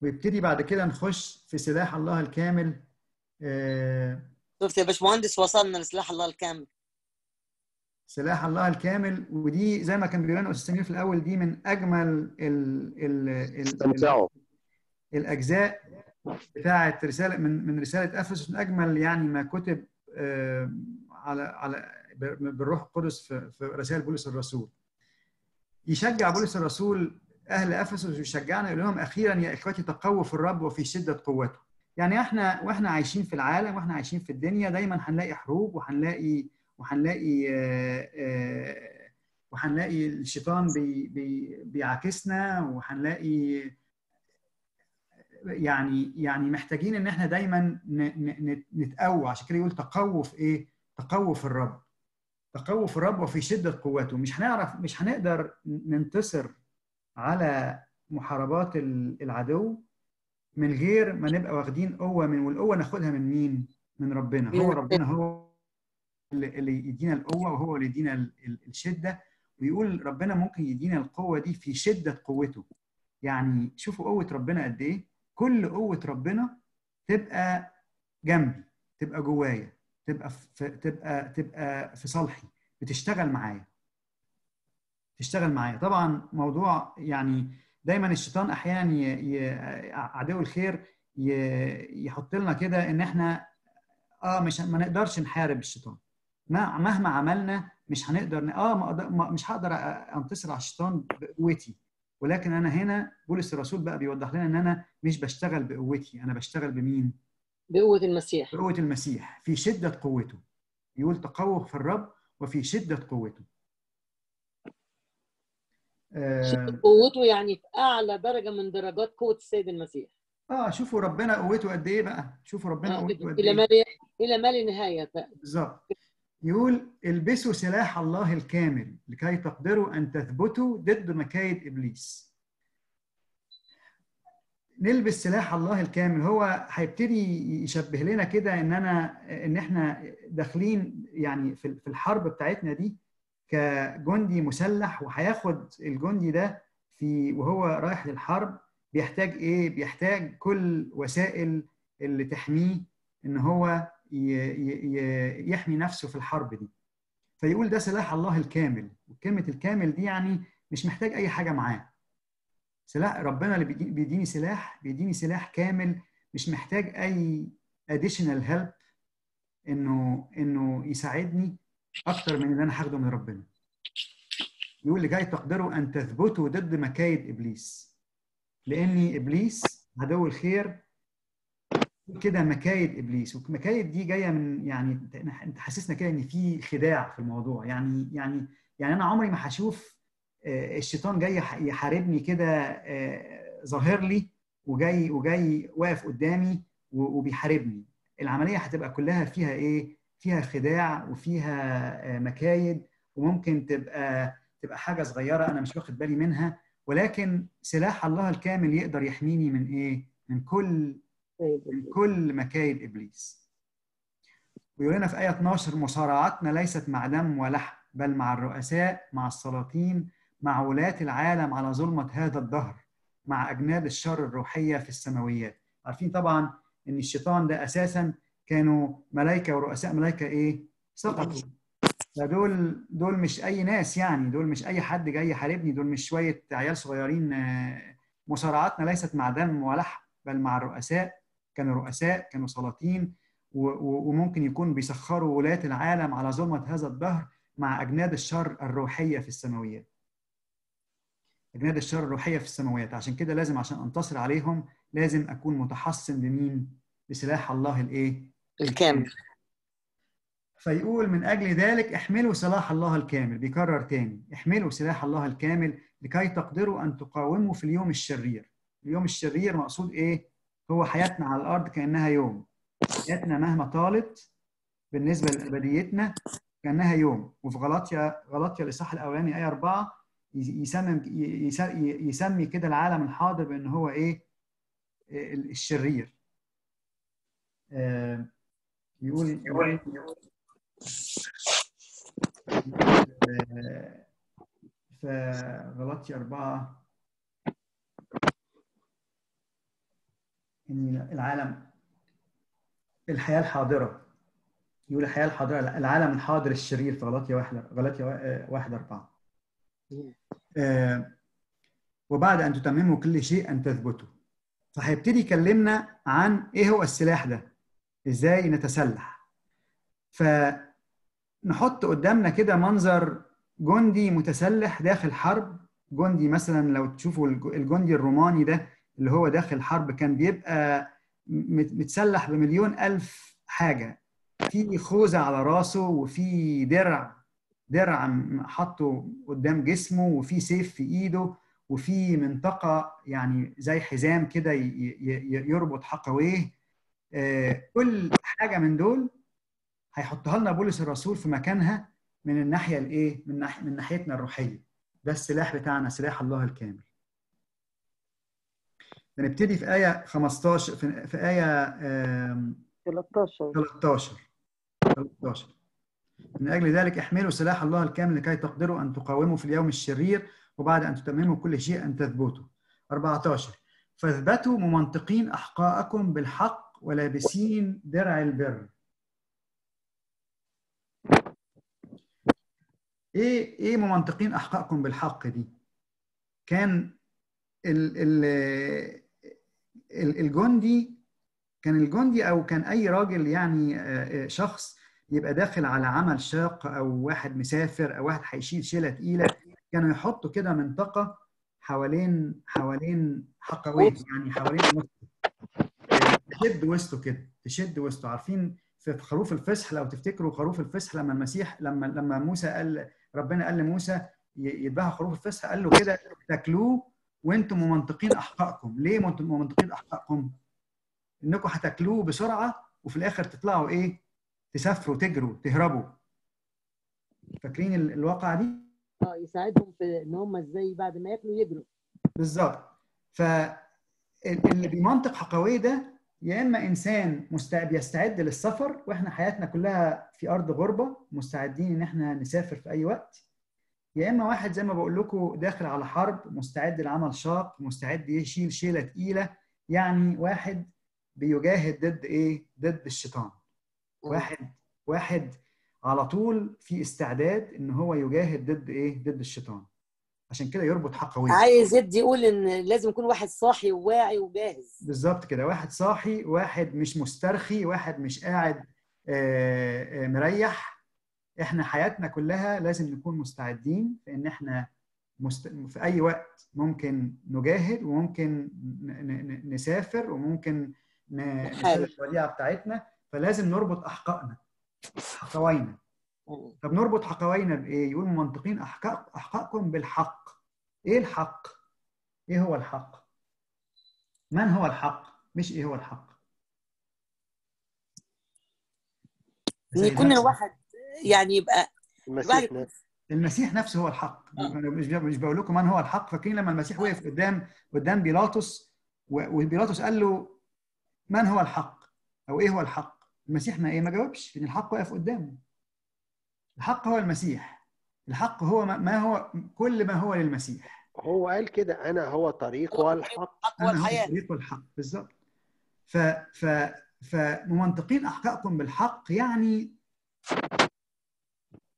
ويبتدي بعد كده نخش في سلاح الله الكامل. آه، شفت يا باشمهندس وصلنا لسلاح الله الكامل. سلاح الله الكامل. ودي زي ما كان بيقول لنا أستاذ سمير في الأول دي من أجمل ال ال ال استمتعوا. الأجزاء بتاعه رسالة من من رسالة أفسس من أجمل يعني ما كتب على على بالروح القدس في رسائل بولس الرسول. يشجع بولس الرسول أهل أفسس ويشجعنا يقول لهم أخيرا يا إخوتي تقووا في الرب وفي شدة قوته. يعني إحنا وإحنا عايشين في العالم وإحنا عايشين في الدنيا دايما هنلاقي حروب وهنلاقي وهنلاقي آه، آه، وهنلاقي الشيطان بي بي بيعاكسنا وهنلاقي يعني يعني محتاجين إن إحنا دايما نتقوى. عشان كده يقول تقووا في إيه؟ تقووا في الرب. تقووا في الرب وفي شدة قوته. مش هنعرف مش هنقدر ننتصر على محاربات ال- العدو من غير ما نبقى واخدين قوة من والقوة ناخدها من مين؟ من ربنا. هو ربنا. هو اللي يدينا القوة وهو اللي يدينا ال- ال- الشدة. ويقول ربنا ممكن يدينا القوة دي في شدة قوته. يعني شوفوا قوة ربنا قد إيه. كل قوة ربنا تبقى جنبي تبقى جوايا. تبقى في تبقى تبقى في صالحي بتشتغل معايا تشتغل معايا طبعا موضوع يعني دايما الشيطان أحيانا. عدو الخير. يحط لنا كده إن إحنا آه مش ما نقدرش نحارب الشيطان ما مهما عملنا مش هنقدر ن- آه ما أقدر- ما- مش هقدر أنتصر على الشيطان بقوتي ولكن أنا هنا بولس الرسول بقى بيوضح لنا إن أنا مش بشتغل بقوتي أنا بشتغل بمين؟ بقوة المسيح. بقوة المسيح. في شدة قوته. يقول تقوى في الرب وفي شدة قوته. آه, قوته يعني في أعلى درجة من درجات قوة السيد المسيح. آه شوفوا ربنا قوته قد إيه بقى. شوفوا ربنا آه، قوته قد إلى إيه. ما لا- إلى ما لا نهاية. بالظبط. يقول البسوا سلاح الله الكامل لكي تقدروا أن تثبتوا ضد مكايد إبليس. نلبس سلاح الله الكامل هو هيبتدي يشبه لنا كده إن أنا إن إحنا داخلين يعني في الحرب بتاعتنا دي كجندي مسلح وهياخد الجندي ده في وهو رايح للحرب بيحتاج إيه؟ بيحتاج كل وسائل اللي تحميه إن هو يحمي نفسه في الحرب دي. فيقول ده سلاح الله الكامل، وكلمة الكامل دي يعني مش محتاج أي حاجة معاه. سلاح ربنا اللي بيدي- بيديني سلاح بيديني سلاح كامل مش محتاج أي additional help إنه إنه يساعدني أكتر من اللي أنا هاخده من ربنا. يقول لكي تقدروا أن تثبتوا ضد مكايد إبليس. لأن إبليس عدو الخير كده مكايد إبليس والمكايد دي جاية من يعني انت حاسسنا كده إن في خداع في الموضوع يعني يعني يعني أنا عمري ما هشوف الشيطان جاي يح- يحاربني كده آه، ظاهر لي وجاي وجاي واقف قدامي وبيحاربني. العملية هتبقى كلها فيها إيه؟ فيها خداع وفيها آه، مكايد وممكن تبقى تبقى حاجة صغيرة أنا مش واخد بالي منها. ولكن سلاح الله الكامل يقدر يحميني من إيه؟ من كل من كل مكايد إبليس. ويقول لنا في آية 12 مصارعتنا ليست مع دم ولحم بل مع الرؤساء مع السلاطين مع ولاة العالم على ظلمة هذا الدهر مع أجناد الشر الروحية في السماويات. عارفين طبعا إن الشيطان ده أساسا كانوا ملائكة ورؤساء ملائكة إيه؟ سقطوا. فدول دول مش أي ناس يعني دول مش أي حد جاي يحاربني دول مش شوية عيال صغيرين آه، مصارعتنا ليست مع دم ولحم بل مع الرؤساء كانوا رؤساء كانوا سلاطين وممكن يكون بيسخروا ولاة العالم على ظلمة هذا الدهر مع أجناد الشر الروحية في السماويات. أجناد الشر الروحية في السماوات. عشان كده لازم عشان أنتصر عليهم لازم أكون متحصن بمين؟ بسلاح الله الإيه؟ الكامل. فيقول من أجل ذلك احملوا سلاح الله الكامل. بيكرر تاني. احملوا سلاح الله الكامل لكي تقدروا أن تقاوموا في اليوم الشرير. اليوم الشرير مقصود إيه؟ هو حياتنا على الأرض كأنها يوم. حياتنا مهما طالت بالنسبة لأبديتنا كأنها يوم. وفي غلطيا غلطيا الإصحاح الأولاني آية 4 يسمي يسمي كده العالم الحاضر بأن هو إيه؟ الشرير آه، يقول يقول آه، فغلطي أربعة إن العالم الحياة الحاضرة يقول الحياة الحاضرة العالم الحاضر الشرير في غلطية واحد غلطية وا- واحد أربعة آه، وبعد أن تتمموا كل شيء أن تثبتوا. فهيبتدي يكلمنا عن إيه هو السلاح ده؟ إزاي نتسلح؟ فنحط قدامنا كده منظر جندي متسلح داخل حرب. جندي مثلا لو تشوفوا الج- الجندي الروماني ده اللي هو داخل حرب كان بيبقى مت- متسلح بمليون ألف حاجة. في خوذة على راسه وفي درع درع حاطه قدام جسمه وفي سيف في ايده وفي منطقة يعني زي حزام كده يربط حقويه. آه، كل حاجة من دول هيحطها لنا بولس الرسول في مكانها من الناحية الإيه؟ من ناحية من ناحيتنا الروحية. ده السلاح بتاعنا سلاح الله الكامل. بنبتدي في آية 15 في, آية آم، 13 13 13 من أجل ذلك احملوا سلاح الله الكامل لكي تقدروا أن تقاوموا في اليوم الشرير وبعد أن تتمموا كل شيء أن تثبتوا. 14 فاثبتوا ممنطقين أحقاءكم بالحق ولابسين درع البر. إيه إيه ممنطقين أحقاءكم بالحق دي؟ كان ال ال ال- الجندي كان الجندي أو كان أي راجل يعني آه، آه، شخص يبقى داخل على عمل شاق أو واحد مسافر أو واحد هيشيل شيلة تقيلة. كانوا يحطوا كده منطقة حوالين حوالين حقويه يعني حوالين تشد وسطه كده تشد وسطه. عارفين في خروف الفصح لو تفتكروا خروف الفصح لما المسيح لما لما موسى قال ربنا قال لموسى يذبحوا خروف الفصح قال له كده تاكلوه وأنتم ممنطقين احقائكم ليه ممنطقين احقائكم إنكم هتاكلوه بسرعة وفي الآخر تطلعوا إيه؟ تسافروا تجروا تهربوا. فاكرين ال- الواقعة دي؟ آه يساعدهم في إن هم إزاي بعد ما ياكلوا يجروا. بالظبط. فاللي بيمنطق حقويه ده يا إما إنسان مستعد يستعد للسفر وإحنا حياتنا كلها في أرض غربة مستعدين إن إحنا نسافر في أي وقت يا إما واحد زي ما بقول لكم داخل على حرب مستعد لعمل شاق مستعد يشيل شيلة تقيلة يعني واحد بيجاهد ضد إيه؟ ضد الشيطان. واحد واحد على طول في استعداد إن هو يجاهد ضد إيه؟ ضد الشيطان. عشان كده يربط حقويه عايز يدي يقول إن لازم يكون واحد صاحي وواعي وجاهز. بالظبط كده. واحد صاحي واحد مش مسترخي واحد مش قاعد آه، آه، مريح. إحنا حياتنا كلها لازم نكون مستعدين إن إحنا مست... في أي وقت ممكن نجاهد وممكن ن... ن... نسافر وممكن ن... نسلك الوديعة بتاعتنا. فلازم نربط احقائنا حقوينا طب نربط حقوينا بإيه؟ يقول منطقين احقاق احقائكم بالحق. إيه الحق؟ إيه هو الحق؟ من هو الحق؟ مش إيه هو الحق. إن يكون الواحد يعني يبقى المسيح نفسه. المسيح نفسه هو الحق. آه. أنا مش مش بقول لكم من هو الحق. فاكرين لما المسيح وقف قدام قدام بيلاطس و- وبيلاطس قال له من هو الحق؟ أو إيه هو الحق؟ المسيح ما إيه ما جاوبش. لأن الحق واقف قدامه. الحق هو المسيح. الحق هو ما- ما هو كل ما هو للمسيح. هو قال كده أنا هو الطريق والحق. الحق أنا هو والحياة. الطريق والحق. بالظبط. ف ف فممنطقين احقائكم بالحق يعني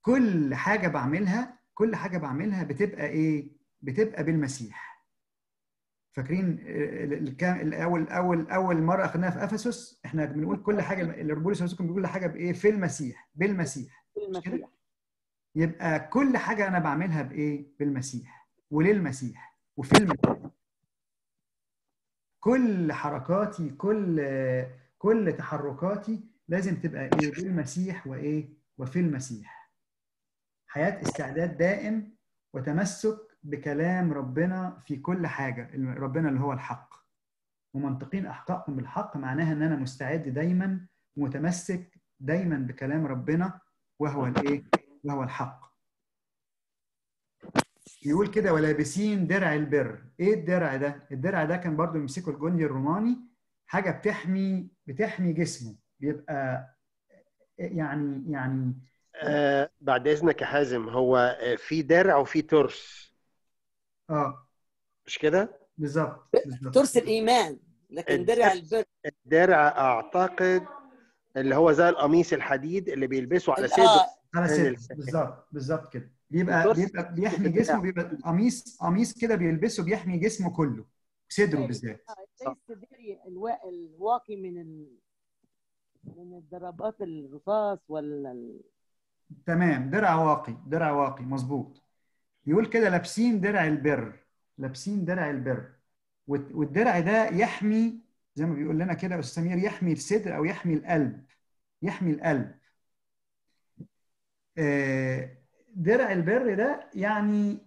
كل حاجة بعملها كل حاجة بعملها بتبقى إيه؟ بتبقى بالمسيح. فاكرين الأول اول أول مرة اخذناها في أفسس إحنا بنقول كل حاجة اللي بولس الرسول بيقول كل حاجة بإيه؟ في المسيح بالمسيح. المسيح يبقى كل حاجة أنا بعملها بإيه؟ بالمسيح وللمسيح وفي المسيح. كل حركاتي كل كل تحركاتي لازم تبقى إيه؟ بالمسيح وإيه؟ وفي المسيح. حياة استعداد دائم وتمسك بكلام ربنا في كل حاجة ربنا اللي هو الحق. ومنطقين احقائكم بالحق معناها إن أنا مستعد دايما متمسك دايما بكلام ربنا وهو الإيه؟ وهو الحق. يقول كده ولابسين درع البر. إيه الدرع ده؟ الدرع ده كان برضو يمسكه الجندي الروماني حاجة بتحمي بتحمي جسمه بيبقى يعني يعني آه بعد إذنك يا حازم هو في درع وفي ترس. آه. مش كده؟ بالظبط ترس الإيمان لكن درع البر الدرع أعتقد اللي هو زي القميص الحديد اللي بيلبسه على صدره على صدر ال- بالظبط بالظبط كده. بيبقى بيبقى بيحمي جسمه بيبقى قميص قميص كده بيلبسه بيحمي جسمه كله صدره بالذات. آه، زي السديري الوا- الواقي من ال... من الضربات الرصاص ولا ال... تمام درع واقي درع واقي مظبوط. يقول كده لابسين درع البر لابسين درع البر. والدرع ده يحمي زي ما بيقول لنا كده أستاذ سمير يحمي الصدر أو يحمي القلب يحمي القلب. آه، درع البر ده يعني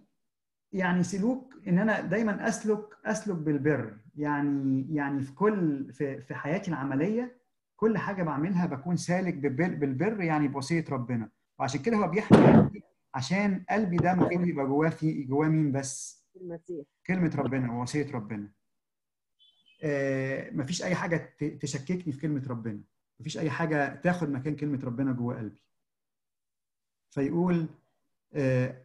يعني سلوك إن أنا دايما أسلك أسلك بالبر. يعني يعني في كل في في حياتي العملية كل حاجة بعملها بكون سالك بالبر, يعني بوصيه ربنا. وعشان كده هو بيحمي عشان قلبي ده المفروض يبقى جواه في جواه مين بس؟ المسيح. كلمة ربنا ووصية ربنا. آه مفيش أي حاجة ت- تشككني في كلمة ربنا. مفيش أي حاجة تاخد مكان كلمة ربنا جوه قلبي. فيقول آه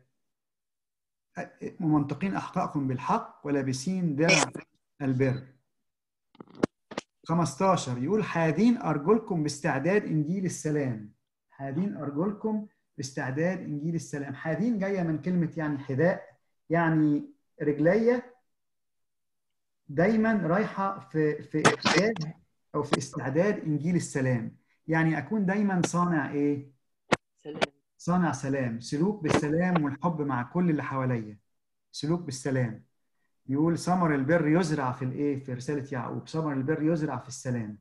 ممنطقين احقائكم بالحق ولابسين درع البر. 15 يقول حاذين أرجلكم باستعداد إنجيل السلام. حاذين أرجلكم باستعداد إنجيل السلام. حاذين جاية من كلمة يعني حذاء يعني رجلية دايما رايحة في في إعداد أو في استعداد إنجيل السلام. يعني أكون دايما صانع إيه؟ سلام. صانع سلام. سلوك بالسلام والحب مع كل اللي حواليا. سلوك بالسلام. يقول ثمر البر يزرع في الإيه؟ في رسالة يعقوب. ثمر البر يزرع في السلام.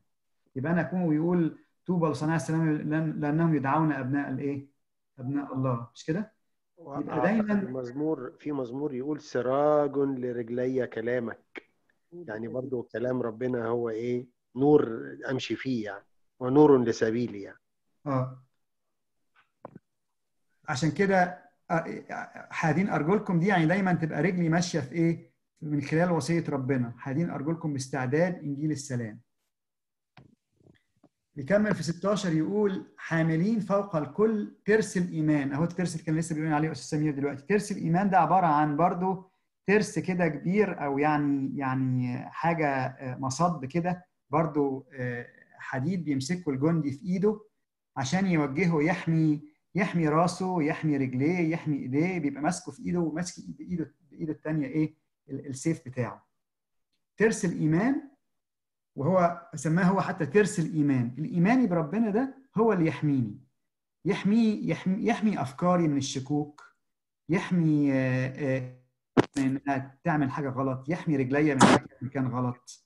يبقى أنا أكون ويقول طوبى لصناع السلام لأنهم يدعون أبناء الإيه؟ أبناء الله مش كده؟ يبقى دايماً- المزمور في مزمور يقول سراج لرجلي كلامك. يعني برضو كلام ربنا هو إيه؟ نور أمشي فيه يعني ونور لسبيلي يعني. آه. عشان كده آه، حادين أرجلكم دي يعني دايما تبقى رجلي ماشية في إيه؟ من خلال وصية ربنا. حادين أرجلكم باستعداد إنجيل السلام. يكمل في 16 يقول حاملين فوق الكل ترس الإيمان. أهو الترس اللي كان لسه بيقول عليه أستاذ سمير دلوقتي. ترس الإيمان ده عبارة عن برضه ترس كده كبير أو يعني يعني حاجة آه، مصد كده برضه آه، حديد بيمسكه الجندي في إيده عشان يوجهه يحمي يحمي راسه يحمي رجليه يحمي إيديه بيبقى ماسكه في إيده وماسك بإيده بإيده الثانية إيه ال- السيف بتاعه. ترس الإيمان وهو سماه هو حتى ترس الإيمان. الايماني بربنا ده هو اللي يحميني. يحمي يحمي, يحمي أفكاري من الشكوك. يحمي آه، آه، من انها تعمل حاجة غلط. يحمي رجليا من مكان غلط.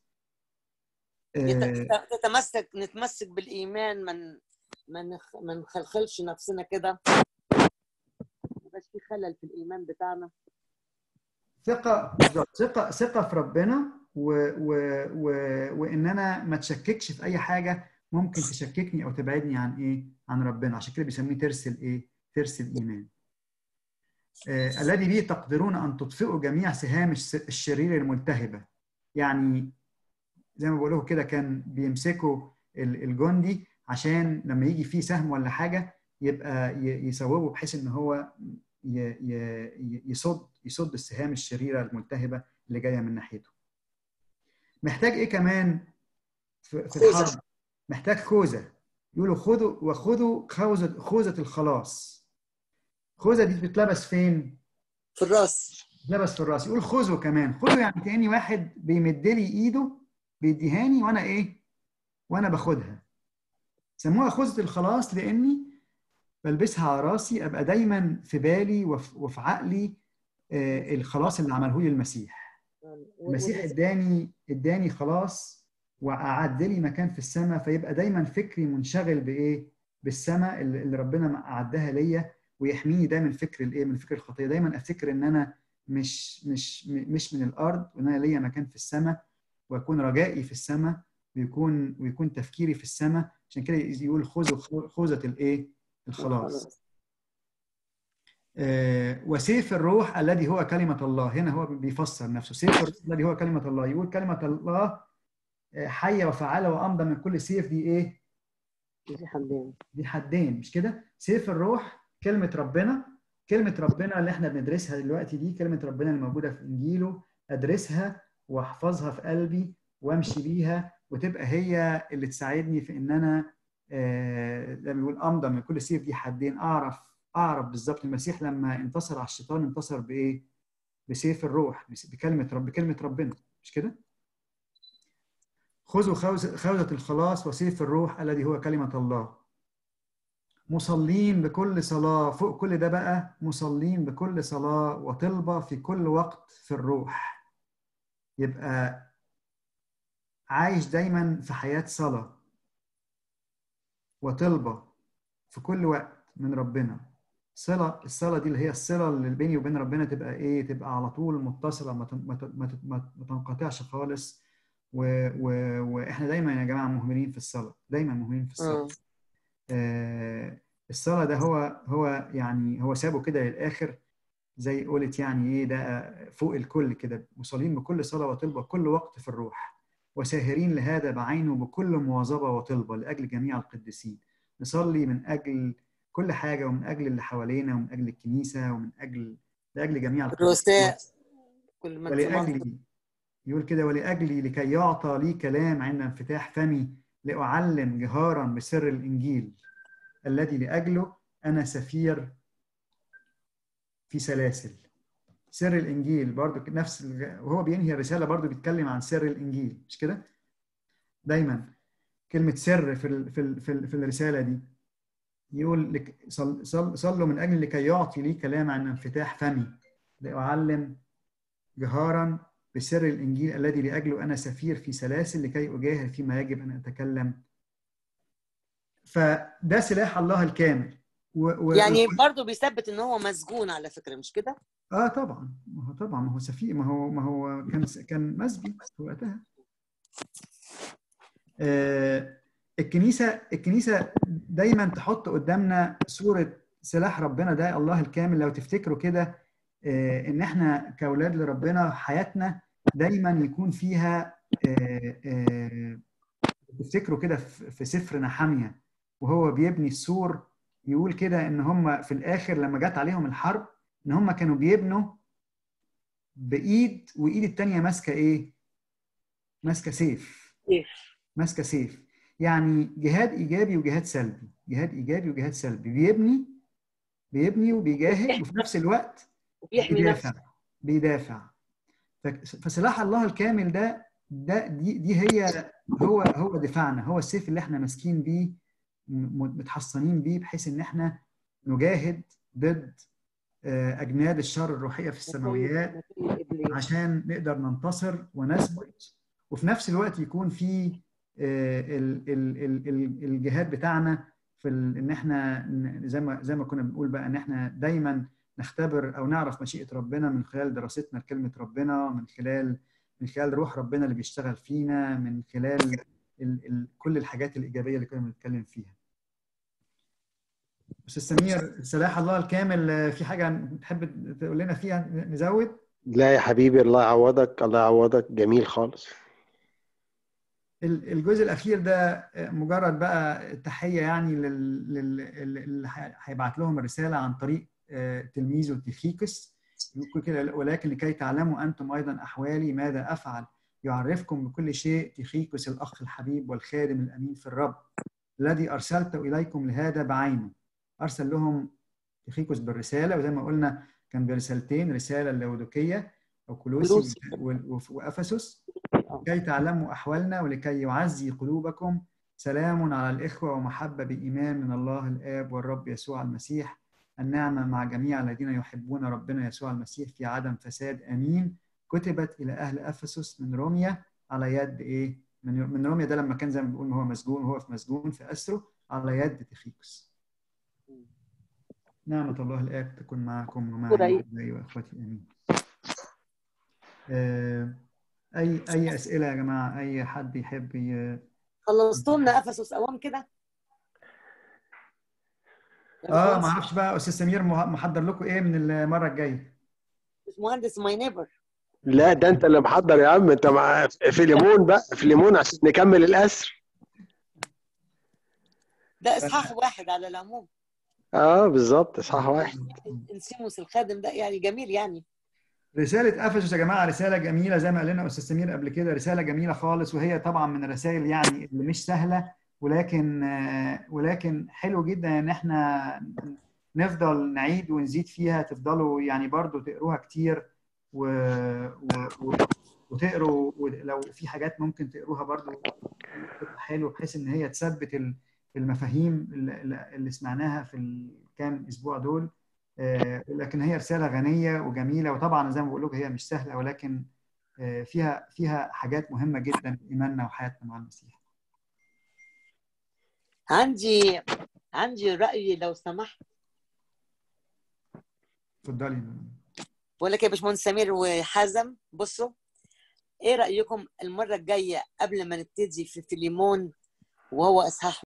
آه، تتمسك نتمسك بالإيمان من ما ما نخلخلش نفسنا كده. ما في خلل في الإيمان بتاعنا. ثقة بالظبط. ثقة ثقة في ربنا و... و... و... وإن أنا ما تشككش في أي حاجة ممكن تشككني أو تبعدني عن إيه؟ عن ربنا. عشان كده بيسميه ترس الايه ترس الايمان آه الذي به تقدرون أن تطفئوا جميع سهام الشرير الملتهبة. يعني زي ما بقول لكم كده كان بيمسكوا ال- الجندي عشان لما يجي فيه سهم ولا حاجة يبقى ي- يصوبه بحيث إن هو يصد يصد السهام الشريرة الملتهبة اللي جاية من ناحيته. محتاج إيه كمان في. الحرب؟ محتاج خوذة يقولوا خذوا وخذوا خوذه خوذة الخلاص. خوذة دي بتتلبس فين؟ في الرأس لبس في الرأس يقول خذوا كمان خذوا يعني كأني واحد بيمد لي إيده بيديهاني وأنا إيه وأنا باخدها سموها خذة الخلاص لأني بلبسها على رأسي أبقى دايما في بالي وفي, وفي عقلي آه الخلاص اللي عمله لي المسيح المسيح اداني اداني خلاص وأعد لي مكان في السماء فيبقى دايما فكري منشغل بإيه؟ بالسماء اللي ربنا أعدها ليا ويحميني دايما فكر الإيه؟ من فكر الخطية. دايما أفتكر إن أنا مش مش مش من الأرض وإن أنا ليا مكان في السماء ويكون رجائي في السماء ويكون ويكون تفكيري في السماء. عشان كده يقول خذوا خوذة الإيه؟ الخلاص. وسيف الروح الذي هو كلمة الله. هنا هو بيفسر نفسه. سيف الروح الذي هو كلمة الله. يقول كلمة الله آه، حية وفعالة وأمضى من كل سيف. دي إيه؟ في حدين. دي حدين. مش كده؟ سيف الروح كلمة ربنا. كلمة ربنا اللي إحنا بندرسها دلوقتي دي كلمة ربنا اللي موجودة في إنجيله. أدرسها وأحفظها في قلبي وأمشي بيها وتبقى هي اللي تساعدني في إن أنا آه، زي ما بيقول أمضى من كل سيف. دي حدين. أعرف أعرف بالظبط المسيح لما انتصر على الشيطان انتصر بإيه؟ بسيف الروح بكلمة رب بكلمة ربنا مش كده؟ خذوا خوذ- خوذة الخلاص وسيف الروح الذي هو كلمة الله مصلين بكل صلاة فوق كل ده بقى مصلين بكل صلاة وطلبة في كل وقت في الروح يبقى عايش دايما في حياة صلاة وطلبة في كل وقت من ربنا صلة الصلاة دي اللي هي الصلة اللي بيني وبين ربنا تبقى إيه؟ تبقى على طول متصلة ما ما تن- ما تن- ما تنقطعش خالص. و... و... وإحنا دايما يا جماعة مهملين في الصلاة دايما مهملين في الصلاة. آه. آه، الصلاة ده هو هو يعني هو سابه كده للآخر زي قولت يعني إيه؟ ده فوق الكل كده. مصلين بكل صلاة وطلبة كل وقت في الروح. وساهرين لهذا بعينه بكل مواظبة وطلبة لأجل جميع القديسين. نصلي من أجل كل حاجة ومن أجل اللي حوالينا ومن أجل الكنيسة ومن أجل لأجل جميع الرؤساء كل ما ولأجلي يقول كده ولأجلي لكي يعطى لي كلام عند انفتاح فمي لأعلم جهارا بسر الإنجيل الذي لأجله أنا سفير في سلاسل. سر الإنجيل برضو نفس وهو بينهي الرسالة برضو بيتكلم عن سر الإنجيل مش كده؟ دايما كلمة سر في ال في ال في, ال في الرسالة دي يقول لك صل صل صلوا من أجل لكي يعطي لي كلام عن انفتاح فمي. لأعلم جهارا بسر الإنجيل الذي لأجله أنا سفير في سلاسل لكي أجاهر فيما يجب أن أتكلم. فده سلاح الله الكامل. و... و... يعني برضه بيثبت إن هو مسجون على فكرة مش كده؟ آه طبعا. ما هو طبعا ما هو سفير ما هو ما هو كان كان مسجون في وقتها. آه الكنيسة الكنيسة دايما تحط قدامنا صورة سلاح ربنا ده الله الكامل. لو تفتكروا كده آه إن إحنا كأولاد لربنا حياتنا دايما يكون فيها آه آه تفتكروا كده في سفر نحامية وهو بيبني السور يقول كده إن هم في الآخر لما جت عليهم الحرب إن هم كانوا بيبنوا بإيد وإيد التانية ماسكة إيه؟ ماسكة سيف. سيف. ماسكة سيف. يعني جهاد إيجابي وجهاد سلبي. جهاد إيجابي وجهاد سلبي. بيبني بيبني وبيجاهد وفي نفس الوقت وبيحمي بيدافع. نفسه. بيدافع. فسلاح الله الكامل ده ده دي دي هي هو هو دفاعنا. هو السيف اللي إحنا ماسكين بيه متحصنين بيه بحيث إن إحنا نجاهد ضد آه، أجناد الشر الروحية في السماويات. عشان نقدر ننتصر ونثبت. وفي نفس الوقت يكون في ال- ال- ال- ال- الجهاد بتاعنا في إن إحنا زي ما زي ما كنا بنقول بقى إن إحنا دايما نختبر أو نعرف مشيئة ربنا من خلال دراستنا لكلمة ربنا من خلال من خلال روح ربنا اللي بيشتغل فينا من خلال ال ال كل الحاجات الإيجابية اللي كنا بنتكلم فيها. أستاذ سمير سلاح الله الكامل في حاجة تحب تقول لنا فيها نزود؟ لا يا حبيبي الله يعوضك الله يعوضك جميل خالص الجزء الأخير ده مجرد بقى تحية يعني اللي هيبعت لهم الرسالة عن طريق تلميذه تيخيكس يقول كده ولكن لكي تعلموا أنتم أيضا أحوالي ماذا أفعل؟ يعرفكم بكل شيء تيخيكس الأخ الحبيب والخادم الأمين في الرب الذي أرسلت إليكم لهذا بعينه. أرسل لهم تيخيكوس بالرسالة وزي ما قلنا كان برسالتين رسالة اللودوكيه أو كولوسي. وأفسس لكي تعلموا أحوالنا ولكي يعزي قلوبكم. سلام على الإخوة ومحبة بإيمان من الله الآب والرب يسوع المسيح. النعمة مع جميع الذين يحبون ربنا يسوع المسيح في عدم فساد. آمين. كتبت إلى أهل أفسس من روميا على يد إيه؟ من من روميا ده لما كان زي ما بنقول هو مسجون وهو في مسجون في اسره على يد تيخيكوس. نعمة الله الآب تكون معكم ومعي وإخوتي آمين. أي أي أسئلة يا جماعة؟ أي حد يحب ي... خلصتوا لنا أفسس أوام كده؟ آه ما أعرفش بقى أستاذ سمير محضر لكم إيه من المرة الجاية؟ مهندس my neighbor لا ده أنت اللي محضر يا عم. أنت مع فليمون بقى فليمون عشان نكمل الأسر. ده إصحاح واحد على العموم. آه بالظبط إصحاح واحد. أنسيموس الخادم ده يعني جميل يعني. رسالة أفسس يا جماعة رسالة جميلة زي ما قال لنا أستاذ سمير قبل كده رسالة جميلة خالص وهي طبعا من الرسائل يعني اللي مش سهلة ولكن ولكن حلو جدا إن إحنا نفضل نعيد ونزيد فيها تفضلوا يعني برضو تقروها كتير و... و... وتقروا ولو في حاجات ممكن تقروها برضو حلو بحيث إن هي تثبت المفاهيم اللي سمعناها في الكام أسبوع دول. لكن هي رسالة غنية وجميلة وطبعا زي ما بقول لكم هي مش سهلة ولكن فيها فيها حاجات مهمة جدا في ايماننا وحياتنا مع المسيح. عندي عندي رأي لو سمحت. اتفضلي. بقول لك يا باشمهندس سمير وحازم بصوا إيه رأيكم المرة الجاية قبل ما نبتدي في فيليمون وهو إصحاح